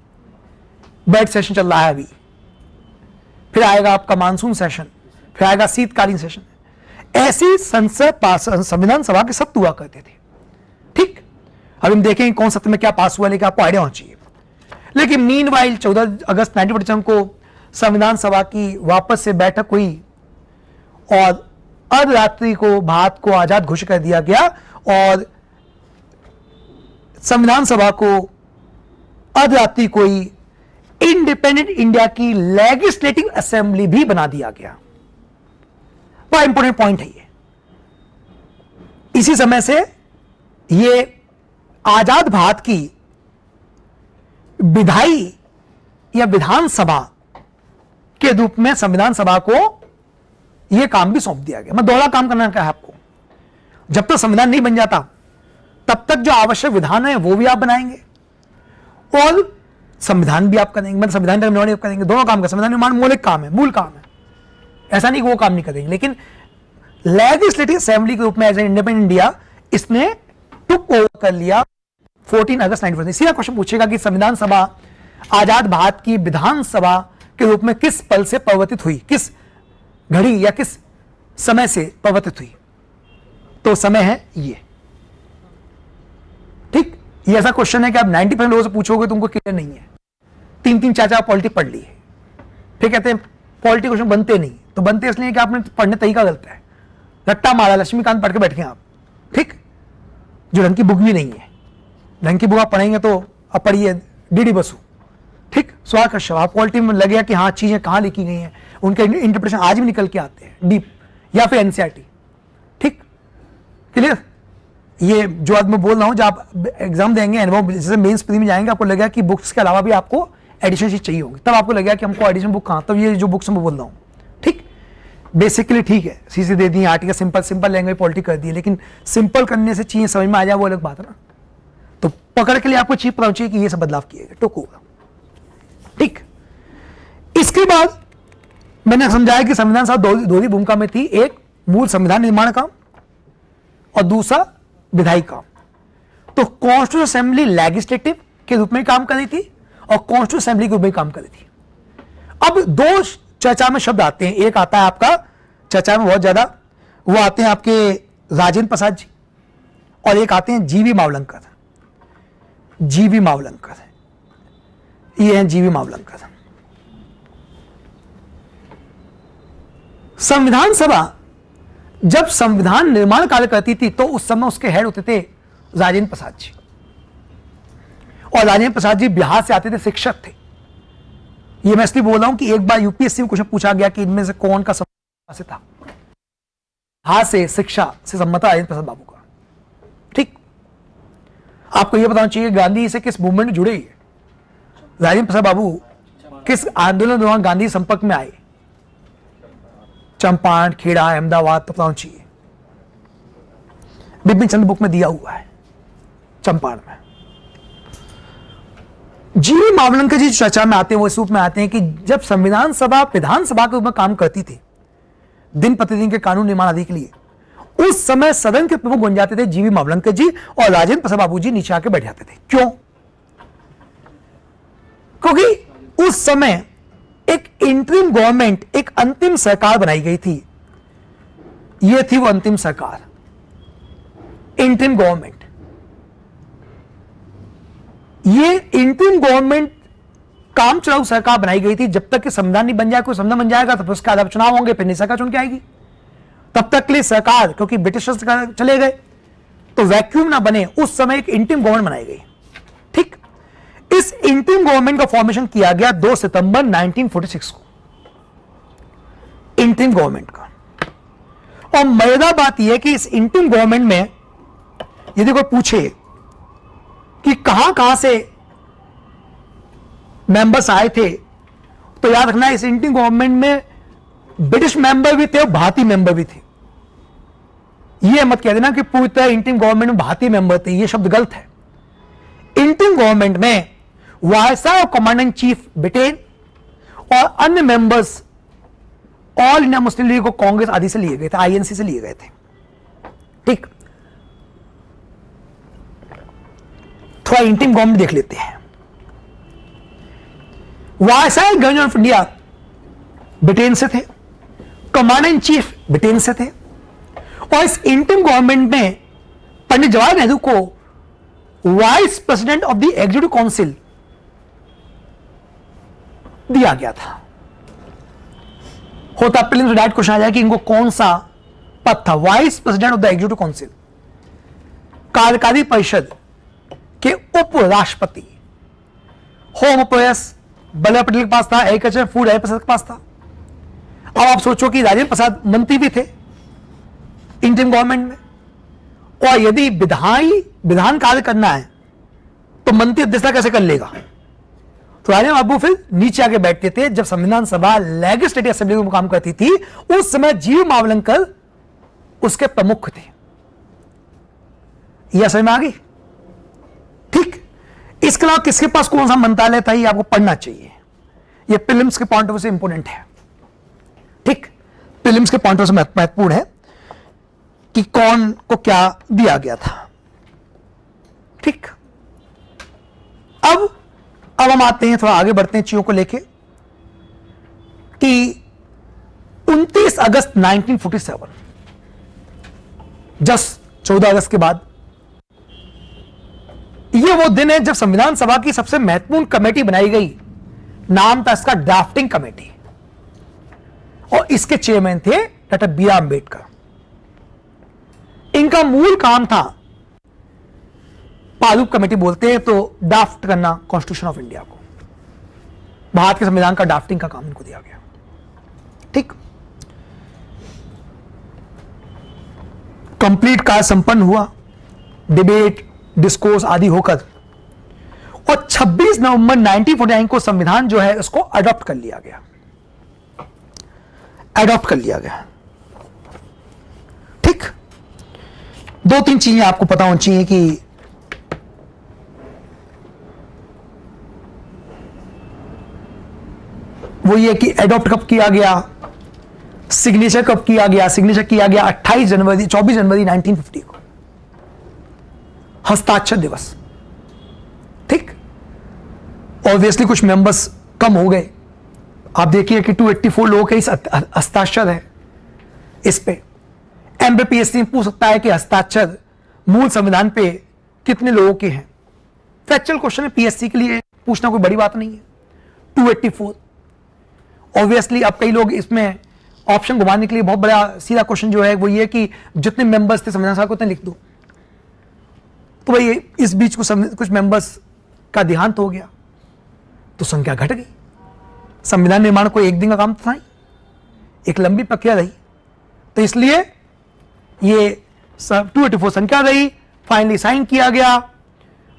बेड सेशन चल रहा है अभी। फिर आएगा आपका मानसून सेशन फिर आएगा शीतकालीन सेशन ऐसी संसद संविधान सभा के सत्य हुआ करते थे। ठीक? अब हम देखेंगे कौन सत्य में क्या पास हुआ, लेकिन आपको आइडिया होना चाहिए। लेकिन मीन वाइल चौदह अगस्त नाइनटीन को संविधान सभा की वापस से बैठक हुई और अर्धरात्रि को भारत को आज़ाद घोषित कर दिया गया और संविधान सभा को अर्धरात्रि को ही इंडिपेंडेंट इंडिया की लेजिस्लेटिव असेंबली भी बना दिया गया। बड़ा इंपॉर्टेंट पॉइंट है ये। इसी समय से ये आज़ाद भारत की विधाई या विधानसभा के रूप में संविधान सभा को यह काम भी सौंप दिया गया। मैं दोहरा काम करना क्या है आपको। जब तक तो संविधान नहीं बन जाता, तब तक जो आवश्यक विधान है, वो भी आप बनाएँगे। और संविधान भी आप करेंगे मतलब संविधान का निर्माण करेंगे। दोनों काम का, संविधान निर्माण मौलिक काम है, मूल काम है। ऐसा नहीं कि वो काम नहीं करेंगे, लेकिन लेजिस्लेटिव असेंबली के रूप में एज ए इंडिपेंडेंट इंडिया इसने टुक ओवर कर लिया 14 अगस्त नाइनटीन सीधा क्वेश्चन पूछेगा कि संविधान सभा आज़ाद भारत की विधानसभा के रूप में किस पल से प्रवर्तित हुई? किस घड़ी या किस समय से परिवर्तित हुई? तो समय है ये। ठीक? ये ऐसा क्वेश्चन है कि आप 90 परसेंट लोगों से पूछोगे तुमको क्लियर नहीं है। तीन तीन चार चार पॉलिटिक पढ़ ली है फिर कहते हैं पॉलिटिक क्वेश्चन बनते नहीं। तो बनते इसलिए कि आपने पढ़ने तरीका गलत है। रट्टा मारा, लक्ष्मीकांत पढ़ के बैठ गए आप। ठीक? जो ढंग की बुक भी नहीं है। ढंग की बुक आप पढ़ेंगे तो आप पढ़िए डी बसु। ठीक? स्वार का शव आप पॉलिटी में लगे कि हाँ चीज़ें कहाँ लिखी गई हैं। उनके इंटरप्रिटेशन आज भी निकल के आते हैं डीप या फिर एनसीआरटी ठीक? क्लियर ये जो आज मैं बोल रहा हूँ, जब आप एग्ज़ाम देंगे अनुभव जैसे मेन स्प्री में जाएँगे, आपको लगेगा कि बुक्स के अलावा भी आपको एडिशनल चीज़ चाहिए होगी। तब आपको लगेगा कि हमको एडिशनल बुक कहाँ तब ये जो बुक्स मैं बोल रहा हूँ। ठीक? बेसिकली ठीक है। सीसी दे दी article simple simple language politic कर दी लेकिन सिंपल करने से चीज़ें समझ में आ जाए, वो अलग बात है ना। तो पकड़ के लिए आपको चीज़ पता कि ये सब बदलाव किए गए। टुक होगा। ठीक? इसके बाद मैंने समझाया कि संविधान साहब दो ही भूमिका में थी। एक, मूल संविधान निर्माण काम, और दूसरा, विधायी काम। तो कॉन्स्टिट्यूशन असेंबली लेजिस्लेटिव के रूप में काम कर रही थी। और कॉन्स्टिट्यूशन असेंबली के में काम कर रही थी अब दो चर्चा में शब्द आते हैं। एक आता है आपका, चर्चा में बहुत ज़्यादा, वो आते हैं आपके राजेंद्र प्रसाद जी, और एक आते हैं जीवी मावलंकर। जीवी मावलंकर। ये हैं जीवी मावलंकर। संविधान सभा, जब संविधान निर्माण कार्य करती थी तो उस समय उसके हेड होते थे राजेंद्र प्रसाद जी। और राजेंद्र प्रसाद जी बिहार से आते थे शिक्षक थे। ये मैं इसलिए बोल रहा हूँ कि एक बार यूपीएससी में क्वेश्चन पूछा गया कि इनमें से कौन का से था। हाथ से शिक्षा से सम्मत राजेंद्र प्रसाद बाबू का। ठीक? आपको यह बताना चाहिए, गांधी से किस मूवमेंट में जुड़े राजेंद्र प्रसाद बाबू, किस आंदोलन दौरान गांधी संपर्क में आए? चंपारण, खेड़ा, अहमदाबाद तो बताना चाहिए। बिपिन चंद्र बुक में दिया हुआ है, चंपारण में। जी मावलंकर जी चर्चा में आते हैं, वो इस रूप में आते हैं कि जब संविधान सभा, विधानसभा के रूप में काम करती थी, दिन प्रतिदिन के कानून निर्माण आदि के लिए, उस समय सदन के प्रमुख बन जाते थे जीवी मावलंकर जी और राजेंद्र प्रसाद बाबू जी नीचे आके बैठ जाते थे। क्यों? क्योंकि उस समय एक इंटरिम गवर्नमेंट एक अंतिम सरकार बनाई गई थी। यह थी वो अंतिम सरकार। इंटरिम गवर्नमेंट ये इंटरिम गवर्नमेंट काम चलाऊ सरकार बनाई गई थी। जब तक कि संविधान नहीं बन जाए, कोई संविधान बन जाएगा तो उसके बाद चुनाव होंगे, फिर नई सरकार चुन के आएगी। तब तक के लिए सरकार, क्योंकि ब्रिटिश चले गए तो वैक्यूम ना बने, उस समय एक इंटिम गवर्नमेंट बनाई गई। ठीक? इस इंटिम गवर्नमेंट का फॉर्मेशन किया गया 2 सितंबर 1946 को। इंटिम गवर्नमेंट का। और मज़ेदार बात यह कि इस इंटिम गवर्नमेंट में, यदि कोई पूछे कि कहाँ कहाँ से मेंबर्स आए थे। तो याद रखना, इस इंडियन गवर्नमेंट में ब्रिटिश मेंबर भी थे और भारतीय मेंबर भी थे। यह मत कह देना कि पूरी तरह इंडियन गवर्नमेंट में भारतीय मेंबर थे यह शब्द गलत है। इंडियन गवर्नमेंट में वायसा और कमांडेंट चीफ ब्रिटेन और अन्य members All India Muslim League को कांग्रेस आदि से लिए गए थे आईएनसी से लिए गए थे। ठीक? थोड़ा इंडियन गवर्नमेंट देख लेते हैं। Viceroy governor of India Britain से थे कमांडर इन चीफ ब्रिटेन से थे, और इस इंटम गवर्नमेंट में पंडित जवाहर नेहरू को vice president of the executive council दिया गया था। होता प्रिलिम्स डायरेक्ट क्वेश्चन आ जाए कि इनको कौन सा पद था? Vice president of the executive council, कार्यकारी परिषद के उपराष्ट्रपति। होम अफेयर्स बल्लभ पटेल के पास था, एग्रीकल्चर, फ़ूड एयर प्रसाद के पास था। अब आप सोचो कि राजेंद्र प्रसाद मंत्री भी थे, इंडियन गवर्नमेंट में। और यदि विधायी, विधान कार्य करना है तो मंत्री अध्यक्षता कैसे कर लेगा? तो राजेंद्र बाबू फिर नीचे आके बैठते थे, जब संविधान सभा लेजिस्लेटिव असेंबली में काम करती थी, उस समय जीव मावलंकर उसके प्रमुख थे। यह समझ में आ गई? ठीक? इसके अलावा किसके पास कौन सा मंत्रालय था? ये आपको पढ़ना चाहिए। ये फिल्म्स के पॉइंट ऑफ़ व्यू से इंपोर्टेंट है। ठीक? फिल्म्स के पॉइंट ऑफ़ व्यू से महत्वपूर्ण है कि कौन को क्या दिया गया था। ठीक? अब अब हम आते हैं, थोड़ा आगे बढ़ते हैं चीज़ों को लेके कि 29 अगस्त 1947 जस्ट 14 अगस्त के बाद ये वो दिन है जब संविधान सभा की सबसे महत्वपूर्ण कमेटी बनाई गई। नाम था इसका ड्राफ्टिंग कमेटी। और इसके चेयरमैन थे डॉक्टर बी आर अंबेडकर। इनका मूल काम था, पालूप कमेटी बोलते हैं तो ड्राफ्ट करना कॉन्स्टिट्यूशन ऑफ़ इंडिया को। भारत के संविधान का ड्राफ्टिंग का काम इनको दिया गया। ठीक। कंप्लीट कार्य संपन्न हुआ। डिबेट डिस्कोर्स आदि होकर। और 26 नवंबर 1949 को संविधान जो है, उसको अडॉप्ट कर लिया गया। अडॉप्ट कर लिया गया। ठीक? दो तीन चीज़ें आपको पता होनी चाहिए कि वो ये कि एडॉप्ट कब किया गया? सिग्नेचर कब किया गया? सिग्नेचर किया गया 28 जनवरी 24 जनवरी 1950 को। हस्ताक्षर दिवस। ठीक? ऑब्वियसली कुछ मेंबर्स कम हो गए। आप देखिए कि 284 लोगों के हस्ताक्षर है। इस पे। एमबीपीएससी पूछ सकता है कि हस्ताक्षर मूल संविधान पे कितने लोगों के हैं? फैक्चुअल क्वेश्चन है। पीएससी के लिए पूछना कोई बड़ी बात नहीं है। 284 ऑब्वियसली अब कई लोग इसमें ऑप्शन घुमाने के लिए बहुत बड़ा सीधा क्वेश्चन जो है वो ये कि जितने मेंबर्स थे संविधान सभा को उतने लिख दो। तो भाई, इस बीच कुछ कुछ मेंबर्स का देहांत हो गया तो संख्या घट गई। संविधान निर्माण को एक दिन का काम था एक लंबी प्रक्रिया रही। तो इसलिए ये टू एटी फोर संख्या रही फाइनली साइन किया गया।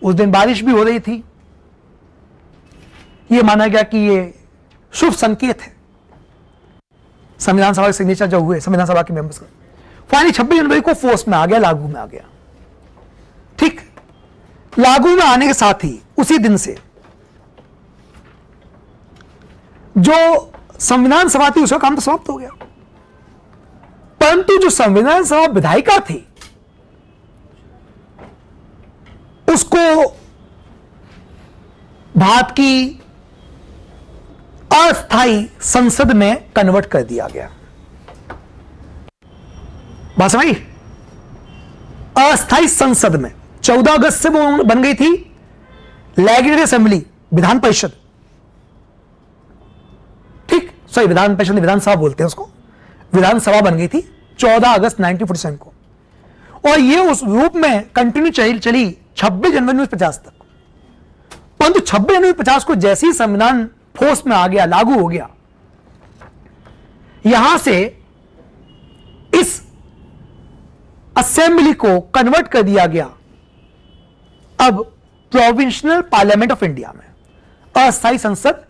उस दिन बारिश भी हो रही थी। ये माना गया कि ये शुभ संकेत है। संविधान सभा के सिग्नेचर जो हुए, संविधान सभा के मेंबर्स का। फाइनली छब्बीस जनवरी को फोर्स में आ गया, लागू में आ गया। लागू में आने के साथ ही, उसी दिन से, जो संविधान सभा थी, उसका काम तो समाप्त हो गया। परंतु जो संविधान सभा विधायिका थी, उसको भारत की अस्थाई संसद में कन्वर्ट कर दिया गया। बात समझ? अस्थाई संसद में। 14 अगस्त से वो बन गई थी लेगिस्लेटिव असेंबली विधान परिषद। ठीक? सॉरी विधान परिषद विधानसभा बोलते हैं उसको। विधानसभा बन गई थी 14 अगस्त 1947 को। और ये उस रूप में कंटिन्यू चली चली 26 जनवरी उन्नीस पचास तक। परंतु छब्बीस जनवरी पचास को जैसे ही संविधान फोर्स में आ गया, लागू हो गया, यहाँ से इस असेंबली को कन्वर्ट कर दिया गया। अब प्रोविंशनल पार्लियामेंट ऑफ़ इंडिया में। अस्थायी संसद,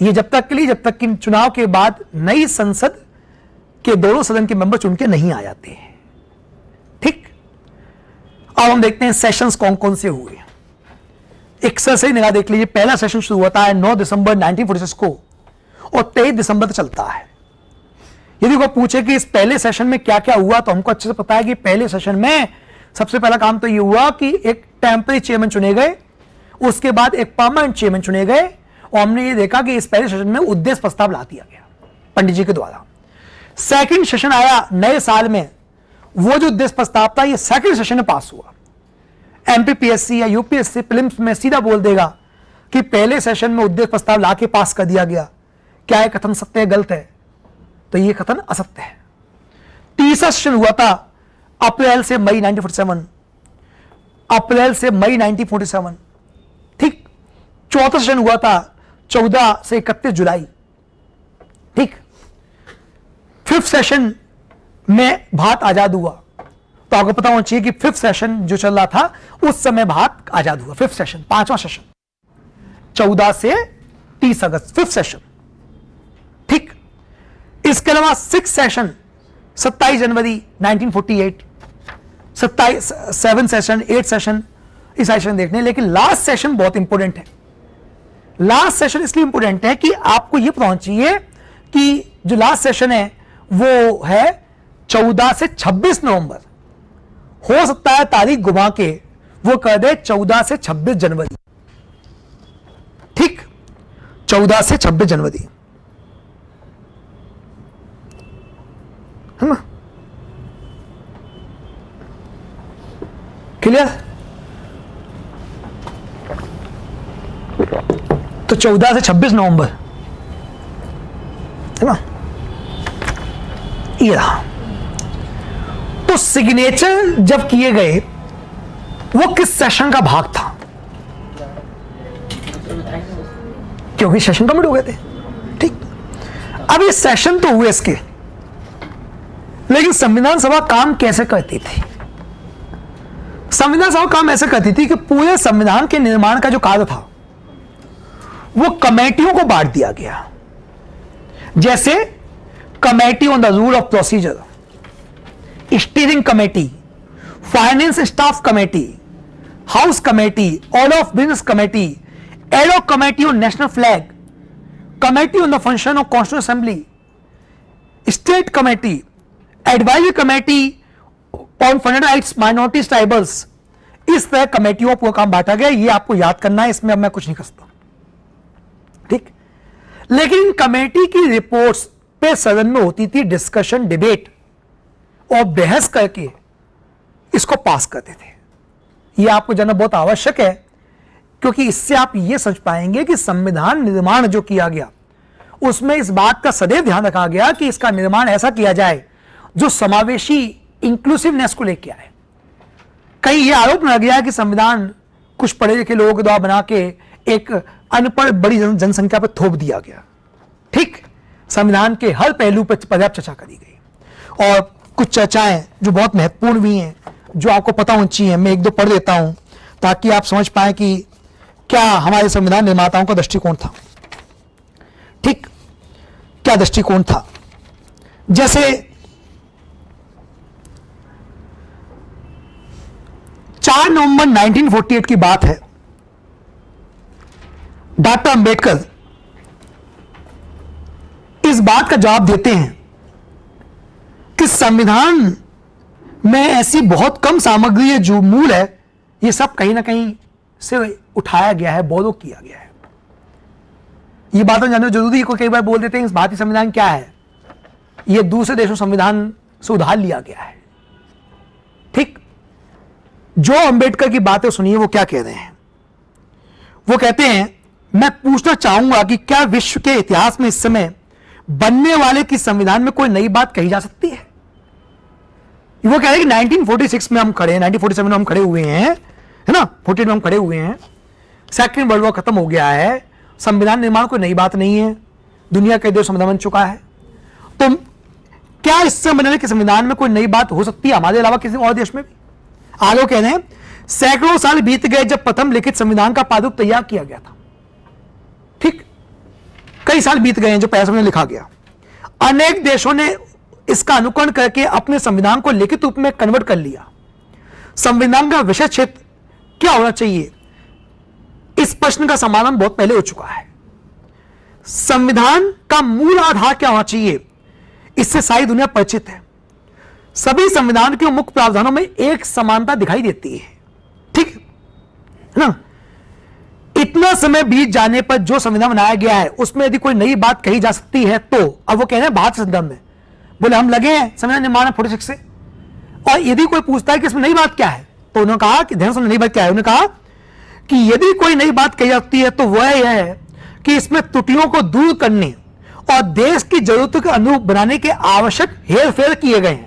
ये जब तक के लिए, जब तक कि चुनाव के बाद नई संसद के दोनों सदन के मेंबर चुन के नहीं आ जाते हैं। ठीक? अब हम देखते हैं सेशंस कौन कौन से हुए एक सर से निगाह देख लीजिए, पहला सेशन शुरू होता है 9 दिसंबर 1946 को, और 23 दिसंबर तक चलता है। यदि कोई पूछे कि इस पहले सेशन में क्या क्या हुआ तो हमको अच्छे से पता है कि पहले सेशन में सबसे पहला काम तो यह हुआ कि एक टेम्परेरी चेयरमैन चुने गए, उसके बाद एक परमानेंट चेयरमैन चुने गए, और हमने ये देखा कि इस पहले सेशन में उद्देश्य प्रस्ताव ला दिया गया, पंडित जी के द्वारा। सेकंड सेशन आया नए साल में, वो जो उद्देश्य प्रस्ताव था, ये सेकंड सेशन में पास हुआ। एमपीपीएससी या यूपीएससी फ़िल्म में सीधा बोल देगा कि पहले सेशन में उद्देश्य प्रस्ताव ला के पास कर दिया गया। क्या यह कथन सत्य है, गलत है? तो यह कथन असत्य है। तीसरा सेशन हुआ था, अप्रैल से मई 1947 अप्रैल से मई 1947 ठीक? चौथा सेशन हुआ था 14 से 31 जुलाई। ठीक? फिफ्थ सेशन में भारत आज़ाद हुआ। तो आपको पता होना चाहिए कि फिफ्थ सेशन जो चल रहा था, उस समय भारत आज़ाद हुआ। फिफ्थ सेशन, पांचवा सेशन। चौदह से तीस अगस्त, फिफ्थ सेशन। ठीक? इसके अलावा सिक्स सेशन, सत्ताईस जनवरी 1948 सत्ताईस सेवन सेशन एट सेशन इस सेशन देखने। लेकिन लास्ट सेशन बहुत इंपॉर्टेंट है। लास्ट सेशन इसलिए इंपॉर्टेंट है कि आपको यह पता चाहिए कि जो लास्ट सेशन है, वो है 14 से 26 नवंबर। हो सकता है तारीख घुमा के वो कह दे 14 से 26 जनवरी। ठीक? 14 से 26 जनवरी। है ना? क्लियर तो 14 से 26 नवंबर। है ना? ये रहा। तो सिग्नेचर जब किए गए, वो किस सेशन का भाग था? क्योंकि सेशन कमिट हो गए थे। ठीक। अब ये सेशन तो हुए इसके। लेकिन संविधान सभा काम कैसे करती थी? संविधान सभा काम ऐसे करती थी कि पूरे संविधान के निर्माण का जो कार्य था, वो कमेटियों को बांट दिया गया। जैसे committee on the rule of procedure steering committee finance staff committee house committee all of business committee ad hoc committee on national flag committee on the function of constituent assembly state committee advisory committee on funded rights minorities tribals इस तरह कमेटियों को काम बांटा गया, ये आपको याद करना है, इसमें अब मैं कुछ नहीं करता ठीक? लेकिन कमेटी की रिपोर्ट्स पे सदन में होती थी डिस्कशन डिबेट और बहस करके इसको पास करते थे। यह आपको जानना बहुत आवश्यक है, क्योंकि इससे आप यह समझ पाएँगे कि संविधान निर्माण जो किया गया, उसमें इस बात का सदैव ध्यान रखा गया कि इसका निर्माण ऐसा किया जाए जो समावेशी इंक्लूसिवनेस को लेके आए। कहीं यह आरोप लग गया कि संविधान कुछ पढ़े लिखे लोगों के द्वारा बना के एक अनपढ़ बड़ी जनसंख्या पर थोप दिया गया। ठीक, संविधान के हर पहलू पर पर्याप्त चर्चा करी गई। और कुछ चर्चाएँ जो बहुत महत्वपूर्ण भी हैं, जो आपको पता होनी चाहिए, मैं एक दो पढ़ देता हूँ, ताकि आप समझ पाए कि क्या हमारे संविधान निर्माताओं का दृष्टिकोण था। ठीक, क्या दृष्टिकोण था? जैसे चार नवंबर 1948 की बात है। डॉक्टर अंबेडकर इस बात का जवाब देते हैं कि संविधान में ऐसी बहुत कम सामग्री है, जो मूल है, ये सब कहीं ना कहीं से उठाया गया है, बोलो किया गया है। ये हम जानना ज़रूरी है कोई कई बार बोल देते हैं, इस भारतीय संविधान क्या है? ये दूसरे देशों संविधान से उधार लिया गया है। जो अंबेडकर की बातें सुनिए, वो क्या कह रहे हैं? वो कहते हैं, मैं पूछना चाहूँगा कि क्या विश्व के इतिहास में इस समय बनने वाले की संविधान में कोई नई बात कही जा सकती है? वो कह रहे हैं कि 1946 में हम खड़े हैं 1947 में हम खड़े हुए हैं, है ना? फोर्टी में हम खड़े हुए हैं। सेकेंड वर्ल्ड वॉर खत्म हो गया है, संविधान निर्माण कोई नई बात नहीं है, दुनिया के देश संविधान बन चुका है। तो क्या इससे बनने के संविधान में कोई नई बात हो सकती है हमारे अलावा किसी और देश में भी? आगे कह रहे हैं, सैकड़ों साल बीत गए जब प्रथम लिखित संविधान का पादुक तैयार किया गया था। ठीक? कई साल बीत गए हैं जो पैसों लिखा गया। अनेक देशों ने इसका अनुकरण करके अपने संविधान को लिखित रूप में कन्वर्ट कर लिया। संविधान का विषय क्षेत्र क्या होना चाहिए? इस प्रश्न का समाधान बहुत पहले हो चुका है। संविधान का मूल आधार क्या होना चाहिए? इससे सारी दुनिया परिचित है। सभी संविधान के मुख्य प्रावधानों में एक समानता दिखाई देती है। ठीक? है ना? इतना समय बीत जाने पर जो संविधान बनाया गया है, उसमें यदि कोई नई बात कही जा सकती है तो अब वो कह रहे हैं भारत संदर्भ में। बोले, हम लगे हैं संविधान निर्माण फोर्टी सिक्स से। और यदि कोई पूछता है कि इसमें नई बात क्या है तो उन्होंने कहा कि ध्यान नई बात क्या है? उन्होंने कहा कि यदि कोई नई बात कही जाती है तो वह यह है कि इसमें त्रुटियों को दूर करने और देश की जरूरतों के अनुरूप बनाने के आवश्यक हेर फेर किए गए हैं।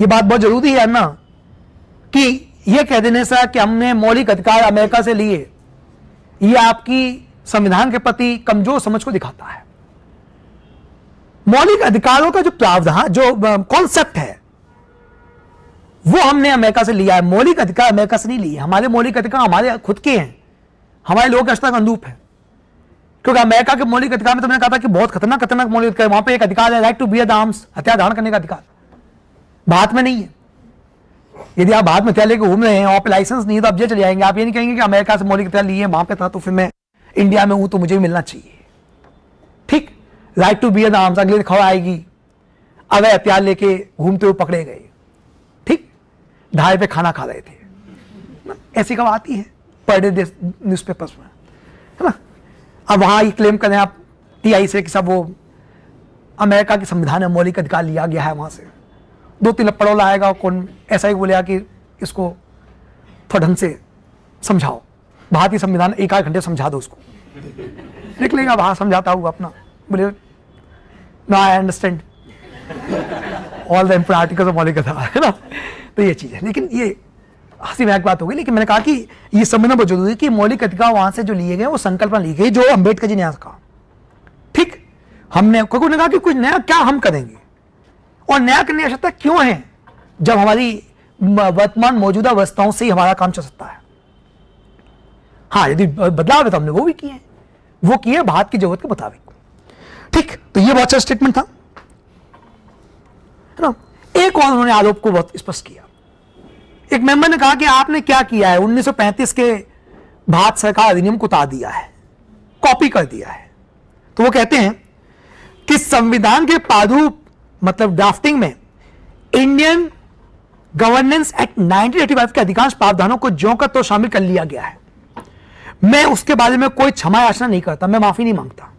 यह बात बहुत ज़रूरी है ना कि यह कह देने से कि हमने मौलिक अधिकार अमेरिका से लिए। यह आपकी संविधान के प्रति कमज़ोर समझ को दिखाता है। मौलिक अधिकारों का जो प्रावधान, जो कॉन्सेप्ट है, वो हमने अमेरिका से लिया है। मौलिक अधिकार अमेरिका से नहीं लिए। हमारे मौलिक अधिकार हमारे खुद के हैं। हमारे लोग का अनुरूप है। क्योंकि अमेरिका के मौलिक अधिकार में तो मैंने कहा था कि बहुत खतरनाक खतरनाक मौलिक अधिकार वहाँ पर एक अधिकार है राइट टू बी आर्म्स हथियार धारण करने का अधिकार। भारत में नहीं है। यदि आप भारत में हथियार लेकर घूम रहे हैं और लाइसेंस नहीं है तो आप जेल चले जाएँगे। आप ये नहीं कहेंगे कि अमेरिका से मौलिक हथियार लिए वहाँ पे था तो फिर मैं इंडिया में हूँ तो मुझे भी मिलना चाहिए। ठीक? राइट टू बी आर्म्स अगले खबर आएगी। अवैध हथियार लेके घूमते हुए पकड़े गए। ठीक? ढाई पे खाना खा रहे थे। ऐसी खबर आती है, पर डे न्यूज़ पेपर्स में। है ना? अब वहाँ ये क्लेम करें आप टी आई से कि सब वो, अमेरिका के संविधान में मौलिक अधिकार लिया गया है वहाँ से। दो तीन लपड़ों लाएगा कौन ऐसा ही बोलेगा कि इसको थोड़ा ढंग से समझाओ। भारतीय संविधान एक आध घंटे समझा दो उसको। निकलेगा वहाँ, समझाता हुआ अपना। बोले no I understand all the import of मौलिक अधिकार है ना? तो ये चीज़ है। लेकिन ये हँसी महक बात होगी लेकिन मैंने कहा कि ये समझना बहुत ज़रूरी है कि मौलिक अधिकार वहाँ से जो लिए गए वो संकल्पना ली गई जो अंबेडकर जी ने कहा। ठीक? हमने कहा कि कुछ नया क्या हम करेंगे? और नया करने की आवश्यकता क्यों है? जब हमारी वर्तमान मौजूदा अवस्थाओं से ही हमारा काम चल सकता है। हाँ यदि बदलाव है तो हमने वो भी किए वो किए भारत की ज़रूरत के मुताबिक। ठीक तो ये बहुत अच्छा स्टेटमेंट था। है ना? एक और उन्होंने आरोप को बहुत स्पष्ट किया। एक मेंबर ने कहा कि आपने क्या किया है? 1935 के भारत सरकार अधिनियम को उतार दिया है। कॉपी कर दिया है। तो वो कहते हैं कि संविधान के प्रारूप मतलब ड्राफ्टिंग में इंडियन गवर्नेंस एक्ट 1985 के अधिकांश प्रावधानों को ज्यो का तो शामिल कर लिया गया है। मैं उसके बारे में कोई क्षमा याचना नहीं करता, मैं माफ़ी नहीं माँगता।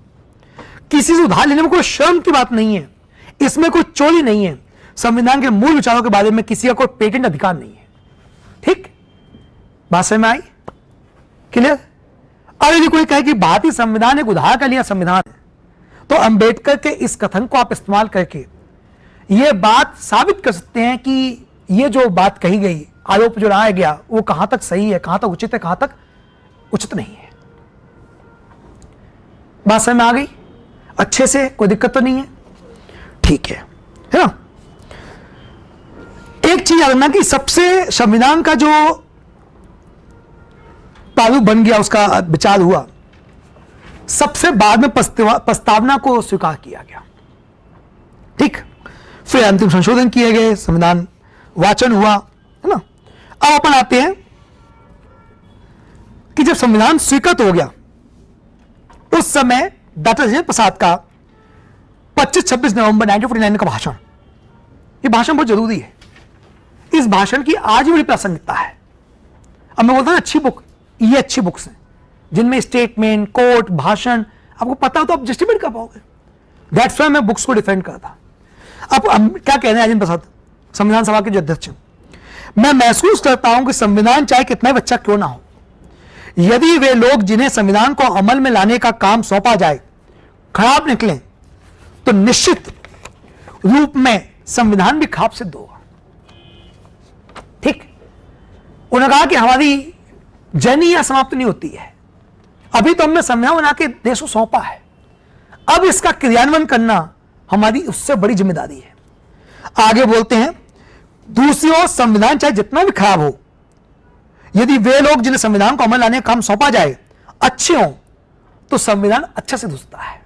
किसी से उधार लेने में कोई शर्म की बात नहीं है, इसमें कोई चोरी नहीं है, संविधान के मूल विचारों के बारे में किसी का कोई पेटेंट अधिकार नहीं है। ठीक? बात समझ में आई? क्लियर अब यदि कोई कहे कि भारतीय संविधान एक उधार का लिया संविधान है तो अंबेडकर के इस कथन को आप इस्तेमाल करके यह बात साबित कर सकते हैं कि यह जो बात कही गई, आरोप जो लाया गया, वो कहाँ तक सही है, कहाँ तक उचित है, कहाँ तक उचित नहीं है। बात समझ में आ गई? अच्छे से कोई दिक्कत तो नहीं है? ठीक है। है ना? एक चीज़ याद रखना कि सबसे संविधान का जो प्रारूप बन गया, उसका विचार हुआ, सबसे बाद में प्रस्तावना को स्वीकार किया गया। ठीक? फिर अंतिम संशोधन किए गए, संविधान वाचन हुआ, है ना? अब अपन आते हैं कि जब संविधान स्वीकृत हो गया, उस समय डॉक्टर राजेंद्र प्रसाद का 25-26 नवंबर 1949 का भाषण। ये भाषण बहुत ज़रूरी है। इस भाषण की आज भी बड़ी प्रासंगिकता है। अब मैं बोलता हूँ अच्छी बुक ये अच्छी बुक्स हैं, जिनमें स्टेटमेंट कोर्ट भाषण, आपको पता हो तो आप जस्टिफाइड कर पाओगे। दैट्स वाई मैं बुक्स को डिफेंड करता अब क्या कह रहे हैं राजेंद्र प्रसाद? संविधान सभा के जो अध्यक्ष मैं महसूस करता हूँ कि संविधान चाहे कितना अच्छा क्यों ना हो, यदि वे लोग जिन्हें संविधान को अमल में लाने का काम सौंपा जाए, खराब निकले तो निश्चित रूप में संविधान भी खाप सिद्ध होगा। ठीक? उन्होंने कहा कि हमारी जर्नी यह समाप्त नहीं होती है। अभी तो हमने संविधान बना के देश को सौंपा है। अब इसका क्रियान्वयन करना हमारी उससे बड़ी ज़िम्मेदारी है। आगे बोलते हैं, दूसरी ओर संविधान चाहे जितना भी खराब हो, यदि वे लोग जिन्हें संविधान को अमल लाने का काम सौंपा जाए, अच्छे हों तो संविधान अच्छा से घुसता है।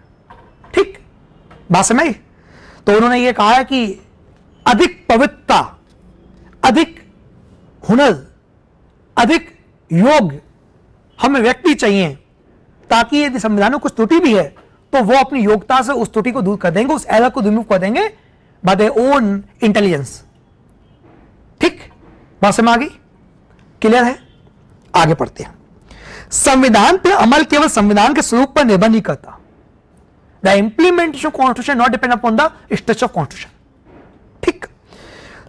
ठीक? बात समझ तो उन्होंने ये कहा कि अधिक पवित्रता, अधिक हुनर, अधिक योग हमें व्यक्ति चाहिए, ताकि यदि संविधान में कुछ त्रुटि भी है तो वो अपनी योग्यता से उस त्रुटि को दूर कर देंगे, उस एरर को रिमूव कर देंगे बाय द ओन इंटेलिजेंस ठीक? बात समझ आ गई? क्लियर है? आगे पढ़ते हैं। संविधान पर अमल केवल संविधान के स्वरूप पर निर्भर नहीं करता। The implementation constitution not depend upon the structure of constitution ठीक?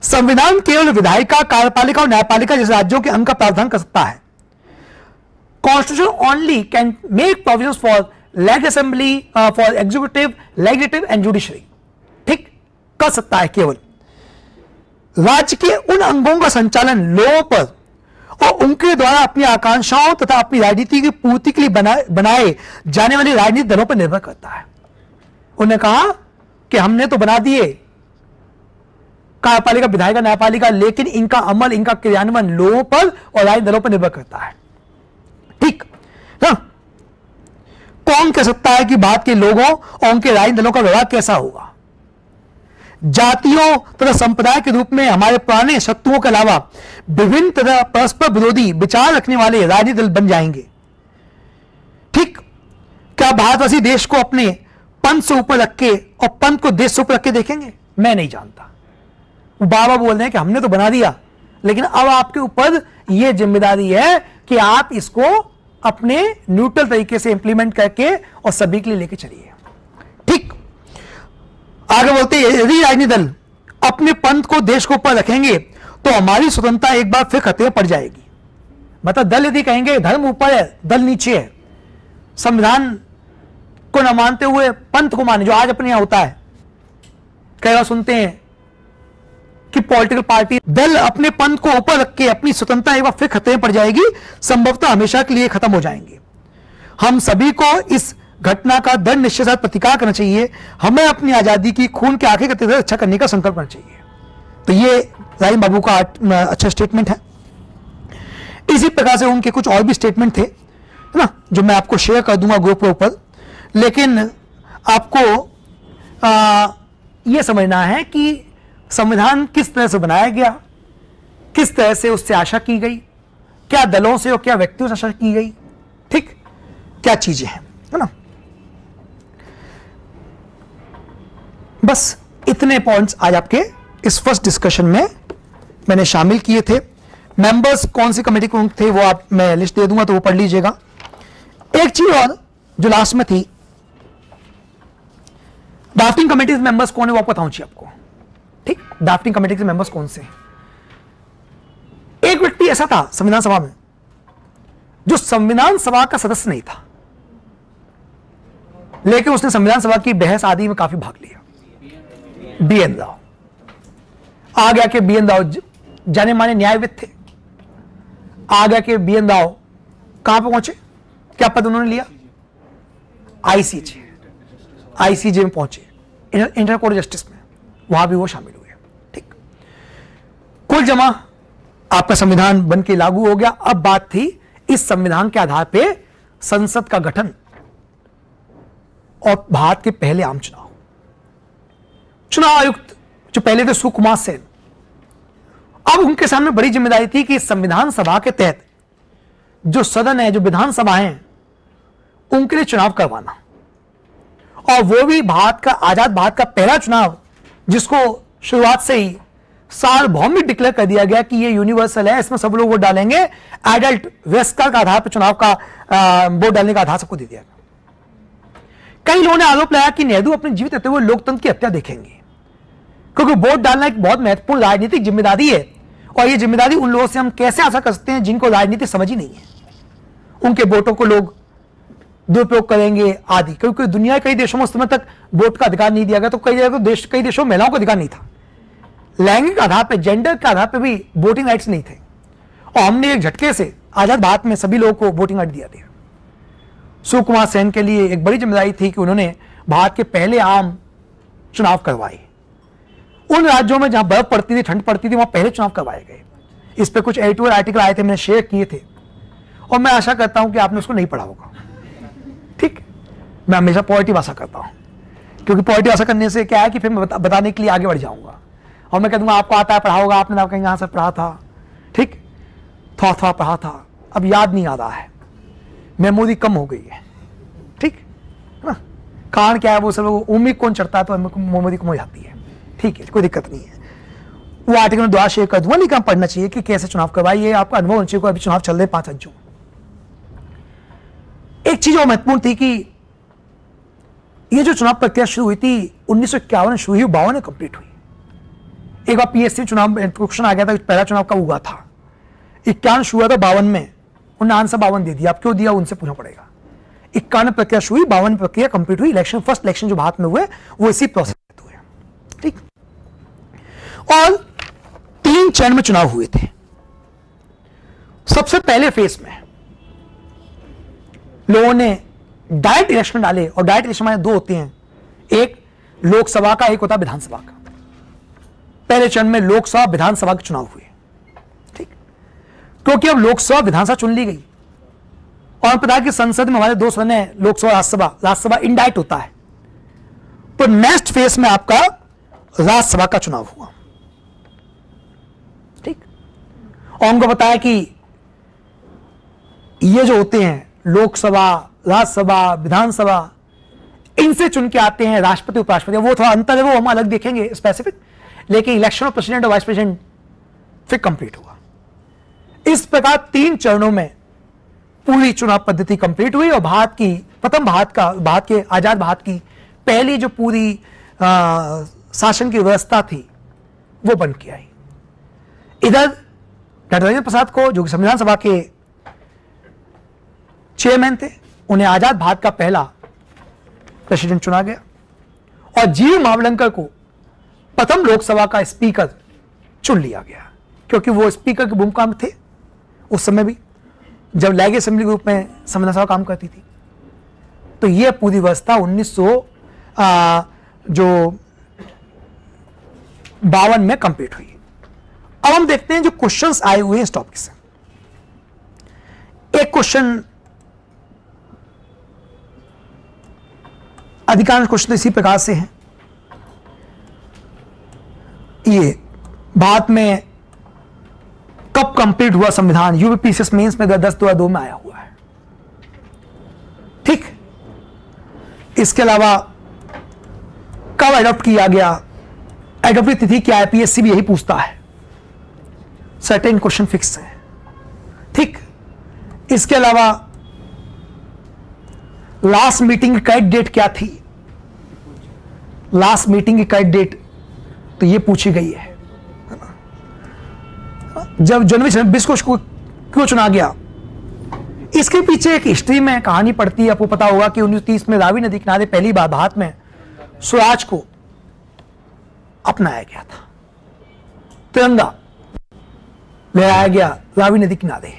संविधान केवल विधायिका, कार्यपालिका और न्यायपालिका जैसे राज्यों के अंग का प्रावधान कर सकता है। Constitution only can make provision for leg assembly for executive legislative and judiciary ठीक? कर सकता है केवल। राज्य के उन अंगों का संचालन लोगों पर और उनके द्वारा अपनी आकांक्षाओं तथा अपनी राजनीति की पूर्ति के लिए बनाए बनाए जाने वाले राजनीतिक दलों पर निर्भर करता है। उन्होंने कहा कि हमने तो बना दिए। कार्यपालिका, विधायिका, न्यायपालिका, लेकिन इनका अमल, इनका क्रियान्वयन लोगों पर और राजनीतिक दलों पर निर्भर करता है। ठीक? ना कौन कह सकता है कि भारत के लोगों और उनके राजनीतिक दलों का व्यवहार कैसा होगा? जातियों तथा संप्रदाय के रूप में हमारे पुराने शत्रुओं के अलावा विभिन्न तथा परस्पर विरोधी विचार रखने वाले राजनीतिक दल बन जाएँगे। ठीक, क्या भारतवासी देश को अपने पंथ से ऊपर रख के और पंथ को देश से ऊपर रख के देखेंगे? मैं नहीं जानता। बाबा बोल रहे हैं कि हमने तो बना दिया, लेकिन अब आपके ऊपर यह ज़िम्मेदारी है कि आप इसको अपने न्यूट्रल तरीके से इंप्लीमेंट करके और सभी के लिए लेके चलिए। ठीक। आगे बोलते यदि राजनीतिक दल अपने पंथ को देश को ऊपर रखेंगे तो हमारी स्वतंत्रता एक बार फिर खतरे पड़ जाएगी। मतलब दल यदि कहेंगे, धर्म ऊपर है, दल नीचे है, संविधान को न मानते हुए पंथ को माने, जो आज अपने यहाँ होता है, कई बार सुनते हैं कि पॉलिटिकल पार्टी दल अपने पंथ को ऊपर रख के अपनी स्वतंत्रता एक बार फिर खतरे पड़ जाएगी संभवतः हमेशा के लिए खत्म हो जाएँगे। हम सभी को इस घटना का दृढ़ निश्चय साथ प्रतिकार करना चाहिए। हमें अपनी आज़ादी की खून के आँखें का अच्छा करने का संकल्प करना चाहिए। तो ये राहिम बाबू का अच्छा स्टेटमेंट है। इसी प्रकार से उनके कुछ और भी स्टेटमेंट थे ना जो मैं आपको शेयर कर दूँगा ग्रुप के ऊपर। लेकिन आपको आ, यह समझना है कि संविधान किस तरह से बनाया गया? किस तरह से उससे आशा की गई? क्या दलों से और क्या व्यक्तियों से आशा की गई? ठीक? क्या चीज़ें हैं? है ना? बस इतने पॉइंट्स आज आपके इस फ़र्स्ट डिस्कशन में मैंने शामिल किए थे। मेंबर्स कौन सी कमेटी को थे, वो आप, मैं लिस्ट दे दूँगा तो वो पढ़ लीजिएगा। एक चीज़ और, जो लास्ट में थी ड्राफ्टिंग कमेटी मेंबर्स कौन है वो बताऊँ चाहिए आपको। ठीक? ड्राफ्टिंग कमेटी के मेंबर्स कौन से? एक व्यक्ति ऐसा था संविधान सभा में, जो संविधान सभा का सदस्य नहीं था। लेकिन उसने संविधान सभा की बहस आदि में काफ़ी भाग लिया। बी एन राव आ गया कि बी एन राव जाने माने न्यायविद थे। आ गया कि बी एन राव कहाँ पर पहुँचे? क्या पद उन्होंने लिया? आईसीजे आईसीजे में पहुँचे। इंटर कोर्ट जस्टिस में। वहाँ भी वो शामिल कुल जमा आपका संविधान बन के लागू हो गया। अब बात थी इस संविधान के आधार पे संसद का गठन और भारत के पहले आम चुनाव। चुनाव आयुक्त जो पहले थे सुकुमार सेन, अब उनके सामने बड़ी ज़िम्मेदारी थी कि संविधान सभा के तहत जो सदन है, जो विधानसभा है, उनके लिए चुनाव करवाना। और वो भी भारत का, आज़ाद भारत का पहला चुनाव, जिसको शुरुआत से ही सार्वभौमिक डिक्लेयर कर दिया गया कि ये यूनिवर्सल है, इसमें सब लोग वोट डालेंगे। एडल्ट वेस्कर का आधार पर चुनाव का वोट डालने का आधार सबको दे दिया कई लोगों ने आरोप लगाया कि नेहरू अपने जीवित रहते हुए लोकतंत्र की हत्या देखेंगे। क्योंकि वोट डालना एक बहुत महत्वपूर्ण राजनीतिक ज़िम्मेदारी है, और ये ज़िम्मेदारी उन लोगों से हम कैसे आशा कर सकते हैं जिनको राजनीति समझ ही नहीं है? उनके वोटों को लोग दुरुपयोग करेंगे आदि। क्योंकि दुनिया कई देशों में उस समय तक वोट का अधिकार नहीं दिया गया तो कई जगह तो देश, कई देशों में महिलाओं का अधिकार नहीं था। लैंगिक आधार पर जेंडर के आधार पर भी वोटिंग राइट्स नहीं थे। और हमने एक झटके से आज़ाद भारत में सभी लोगों को वोटिंग राइट दिया था सुकुमार सेन के लिए एक बड़ी ज़िम्मेदारी थी कि उन्होंने भारत के पहले आम चुनाव करवाए। उन राज्यों में जहाँ बर्फ़ पड़ती थी ठंड पड़ती थी वहाँ पहले चुनाव करवाए गए। इस पर कुछ एडिटोरियल आर्टिकल आए थे मैंने शेयर किए थे। और मैं आशा करता हूँ कि आपने उसको नहीं पढ़ा होगा। ठीक? मैं हमेशा पॉजिटिव आशा करता हूँ। क्योंकि पॉजिटिव आशा करने से क्या है कि फिर मैं बता, बताने के लिए आगे बढ़ जाऊँगा। और मैं कह दूँगा, आपको आता है, पढ़ा होगा, आपने आप कहीं यहाँ से पढ़ा था। ठीक? थोड़ा थोड़ा पढ़ा था। अब याद नहीं आ रहा है। मेमोरी कम हो गई है। ठीक? है ना? कारण क्या है? वो सब उम्मीद कौन चढ़ता है तो मेमोरी कम हो जाती है। ठीक है, कोई दिक्कत नहीं है। वो आर्टिकल में द्वारा शेयर कर दूँगा, लेकिन पढ़ना चाहिए कि कैसे चुनाव करवाइए आपका अनुभव होना चाहिए अभी चुनाव चल रहे पाँच अज्जू एक चीज़ और महत्वपूर्ण थी कि ये जो चुनाव प्रक्रिया शुरू हुई थी, उन्नीस सौ इक्यावन शुरू हुई, बावन में कंप्लीट हुई। एक बार पीएससी चुनाव क्वेश्चन आ गया था पहला चुनाव कब हुआ था? इक्यावन शुरू हुआ था बावन में। उन्होंने आंसर बावन दे दिया। अब क्यों दिया? उनसे पूछना पड़ेगा। इक्यावन प्रक्रिया शुरू हुई, बावन प्रक्रिया कंप्लीट हुई। इलेक्शन फ़र्स्ट इलेक्शन जो भारत में हुए, वो इसी प्रोसेस हुए। ठीक? और तीन चरण में चुनाव हुए थे। सबसे पहले फ़ेज़ में लोगों ने डायरेक्ट इलेक्शन डाले और डायरेक्ट इलेक्शन में दो होते हैं। एक लोकसभा का, एक होता है विधानसभा का। पहले चरण में लोकसभा विधानसभा के चुनाव हुए। ठीक? क्योंकि अब लोकसभा विधानसभा चुन ली गई। और पता कि संसद में हमारे दो सदन है, लोकसभा राज्यसभा। राज्यसभा इंडाइट होता है। तो नेक्स्ट फ़ेज़ में आपका राज्यसभा का चुनाव हुआ। ठीक? और उनको बताया कि ये जो होते हैं, लोकसभा, राज्यसभा, विधानसभा, इनसे चुन के आते हैं राष्ट्रपति, उपराष्ट्रपति। वो थोड़ा अंतर है, वो हम अलग देखेंगे स्पेसिफिक लेकिन इलेक्शन ऑफ़ प्रेसिडेंट और वाइस प्रेसिडेंट फिर कंप्लीट हुआ। इस प्रकार तीन चरणों में पूरी चुनाव पद्धति कंप्लीट हुई और भारत की प्रथम भारत का भारत के आज़ाद भारत की पहली जो पूरी आ, शासन की व्यवस्था थी वो बन के आई। इधर डॉक्टर राजेंद्र प्रसाद को जो संविधान सभा के चेयरमैन थे उन्हें आज़ाद भारत का पहला प्रेसिडेंट चुना गया। और जीव मावलंकर को प्रथम लोकसभा का स्पीकर चुन लिया गया, क्योंकि वो स्पीकर की भूमिका में थे उस समय भी, जब लैग असेंबली ग्रुप में संविधान सभा काम करती थी। तो यह पूरी व्यवस्था 1900 जो बावन में कंप्लीट हुई। अब हम देखते हैं जो क्वेश्चंस आए हुए हैं इस टॉपिक से। एक क्वेश्चन अधिकांश क्वेश्चन इसी प्रकार से हैं। ये भारत में कब कंप्लीट हुआ संविधान? यूपीपीसीएस मेंस में दस दो दो में आया हुआ है। ठीक? इसके अलावा कब एडॉप्ट किया गया? एडॉप्ट की तिथि क्या है? पीएससी भी यही पूछता है। सर्टेन क्वेश्चन फिक्स है। ठीक? इसके अलावा लास्ट मीटिंग की करेक्ट डेट क्या थी? लास्ट मीटिंग की कैट डेट तो ये पूछी गई है जब जनवरी छब्बीस को क्यों चुना गया? इसके पीछे एक हिस्ट्री में कहानी पड़ती है। आपको पता होगा कि उन्नीस में रावी नदी किनारे पहली बार भारत में स्वराज को अपनाया गया था। तिरंगा लहराया गया रावी नदी किनारे।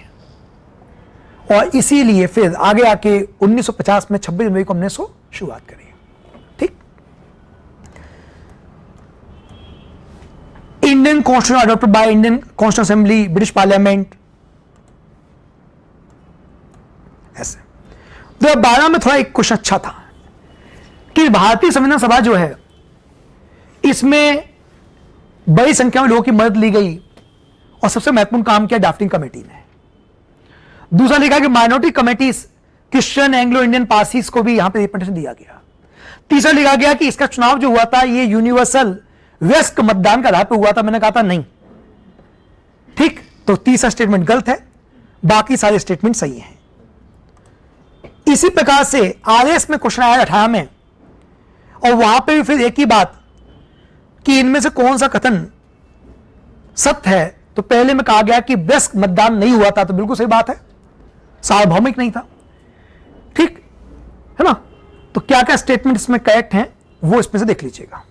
और इसीलिए फिर आगे आके 1950 में 26 जनवरी को हमने सो शुरुआत करी ठीक Indian constitution adopted by Indian constitution assembly British parliament ऐसे दो बारह में थोड़ा एक क्वेश्चन अच्छा था कि भारतीय संविधान सभा जो है, इसमें बड़ी संख्या में लोगों की मदद ली गई और सबसे महत्वपूर्ण काम किया ड्राफ्टिंग कमेटी ने। दूसरा लिखा कि minority committees Christian Anglo Indian parties को भी यहाँ पर रिप्रेजेंटेशन दिया गया। तीसरा लिखा गया कि इसका चुनाव जो हुआ था, ये यूनिवर्सल व्यस्क मतदान का आधार पर हुआ था, मैंने कहा था नहीं। ठीक तो तीसरा स्टेटमेंट गलत है, बाकी सारे स्टेटमेंट सही हैं। इसी प्रकार से आरएस में क्वेश्चन आया अठारह में, और वहाँ पे भी फिर एक ही बात, कि इनमें से कौन सा कथन सत्य है? तो पहले में कहा गया कि व्यस्क मतदान नहीं हुआ था तो बिल्कुल सही बात है। सार्वभौमिक नहीं था। ठीक, है ना? तो क्या क्या स्टेटमेंट इसमें करेक्ट हैं, वो इसमें से देख लीजिएगा।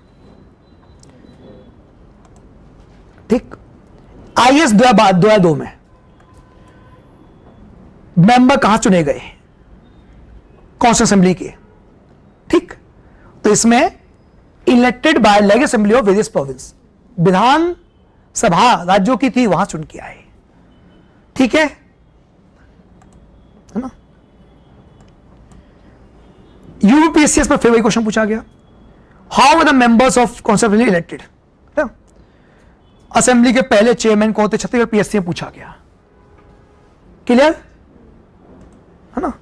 ठीक? आई एस दो हज़ार दो में। मेंबर कहाँ चुने गए? कौन असेंबली के? ठीक? तो इसमें elected by leg assembly of various province विधान सभा राज्यों की थी, वहाँ चुन के आए। ठीक है? है ना? यूपीएससीएस पर फिर क्वेश्चन पूछा गया। How are the members of constituency elected assembly के पहले चेयरमैन कौन थे? छत्तीसगढ़ पीएससी में पूछा गया। क्लियर है ना?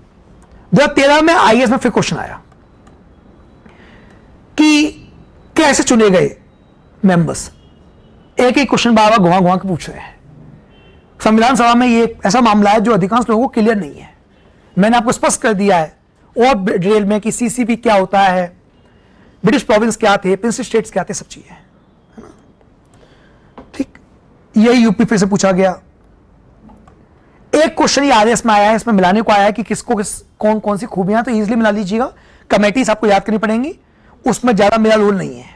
दो तेरह में आईएएस में फिर क्वेश्चन आया कि कैसे चुने गए मेंबर्स एक एक क्वेश्चन बार बार घुमा घुमा के पूछ रहे हैं। संविधान सभा में ये ऐसा मामला है जो अधिकांश लोगों को क्लियर नहीं है। मैंने आपको स्पष्ट कर दिया है, और डिटेल में कि सीसीपी क्या होता है ब्रिटिश प्रोविंस क्या थे प्रिंस स्टेट्स क्या थे, सब चीज़ें यही यूपी फिर से पूछा गया। एक क्वेश्चन आरएस में आया है, इसमें मिलाने को आया है कि किसको, किस, कौन कौन सी खूबियाँ तो इजीली मिला लीजिएगा। कमेटीज आपको याद करनी पड़ेंगी, उसमें ज़्यादा मेरा रोल नहीं है।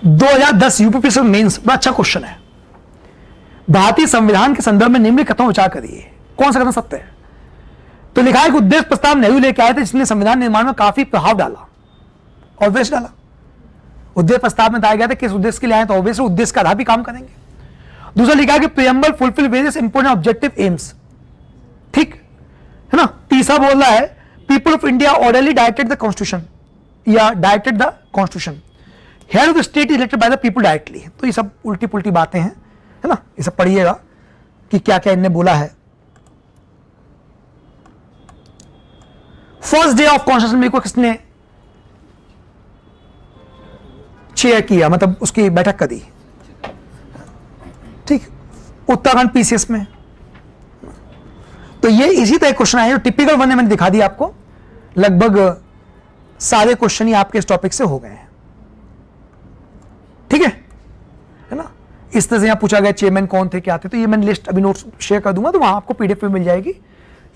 दो हज़ार दस यूपी मेंस बड़ा अच्छा क्वेश्चन है। भारतीय संविधान के संदर्भ में निम्न कथन विचार करिए। कौन सा कथन सत्य है? तो लिखा है कि उद्देश्य प्रस्ताव नेहरू लेके आए थे, जिसने संविधान निर्माण में काफ़ी प्रभाव डाला वेस्ट डाला। उद्देश्य प्रस्ताव में बताया गया था किस उद्देश्य के लिए आए तो ऑब्वियसली उद्देश्य का आधार भी काम करेंगे। दूसरा लिखा है कि preamble fulfil various important objective aims ठीक, है ना? तीसरा बोल रहा है people of India orderly directed the constitution या directed the constitution head of the state elected by the people directly तो ये सब उल्टी पुल्टी बातें हैं, है ना? ये सब पढ़िएगा कि क्या क्या इनने बोला है। फ़र्स्ट डे ऑफ़ कॉन्स्टिट्यूशन को किसने चेयर किया? मतलब उसकी बैठक कर। दी ठीक। उत्तराखंड पीसीएस में। तो ये इसी तरह क्वेश्चन आए जो टिपिकल वन मैंने दिखा दिया आपको। लगभग सारे क्वेश्चन ही आपके इस टॉपिक से हो गए हैं। ठीक है? है ना? इस तरह से यहाँ पूछा गया चेयरमैन कौन थे, क्या थे तो ये मैंने लिस्ट अभी नोट्स शेयर कर दूँगा तो वहाँ आपको पीडीएफ में मिल जाएगी।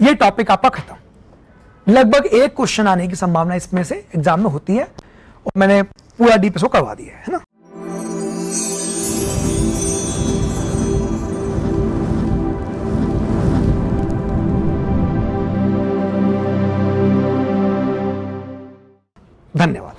ये टॉपिक आपका खत्म। लगभग एक क्वेश्चन आने की संभावना इसमें से एग्ज़ाम में होती है और मैंने पूरा डीप करवा दिया है ना? धन्यवाद।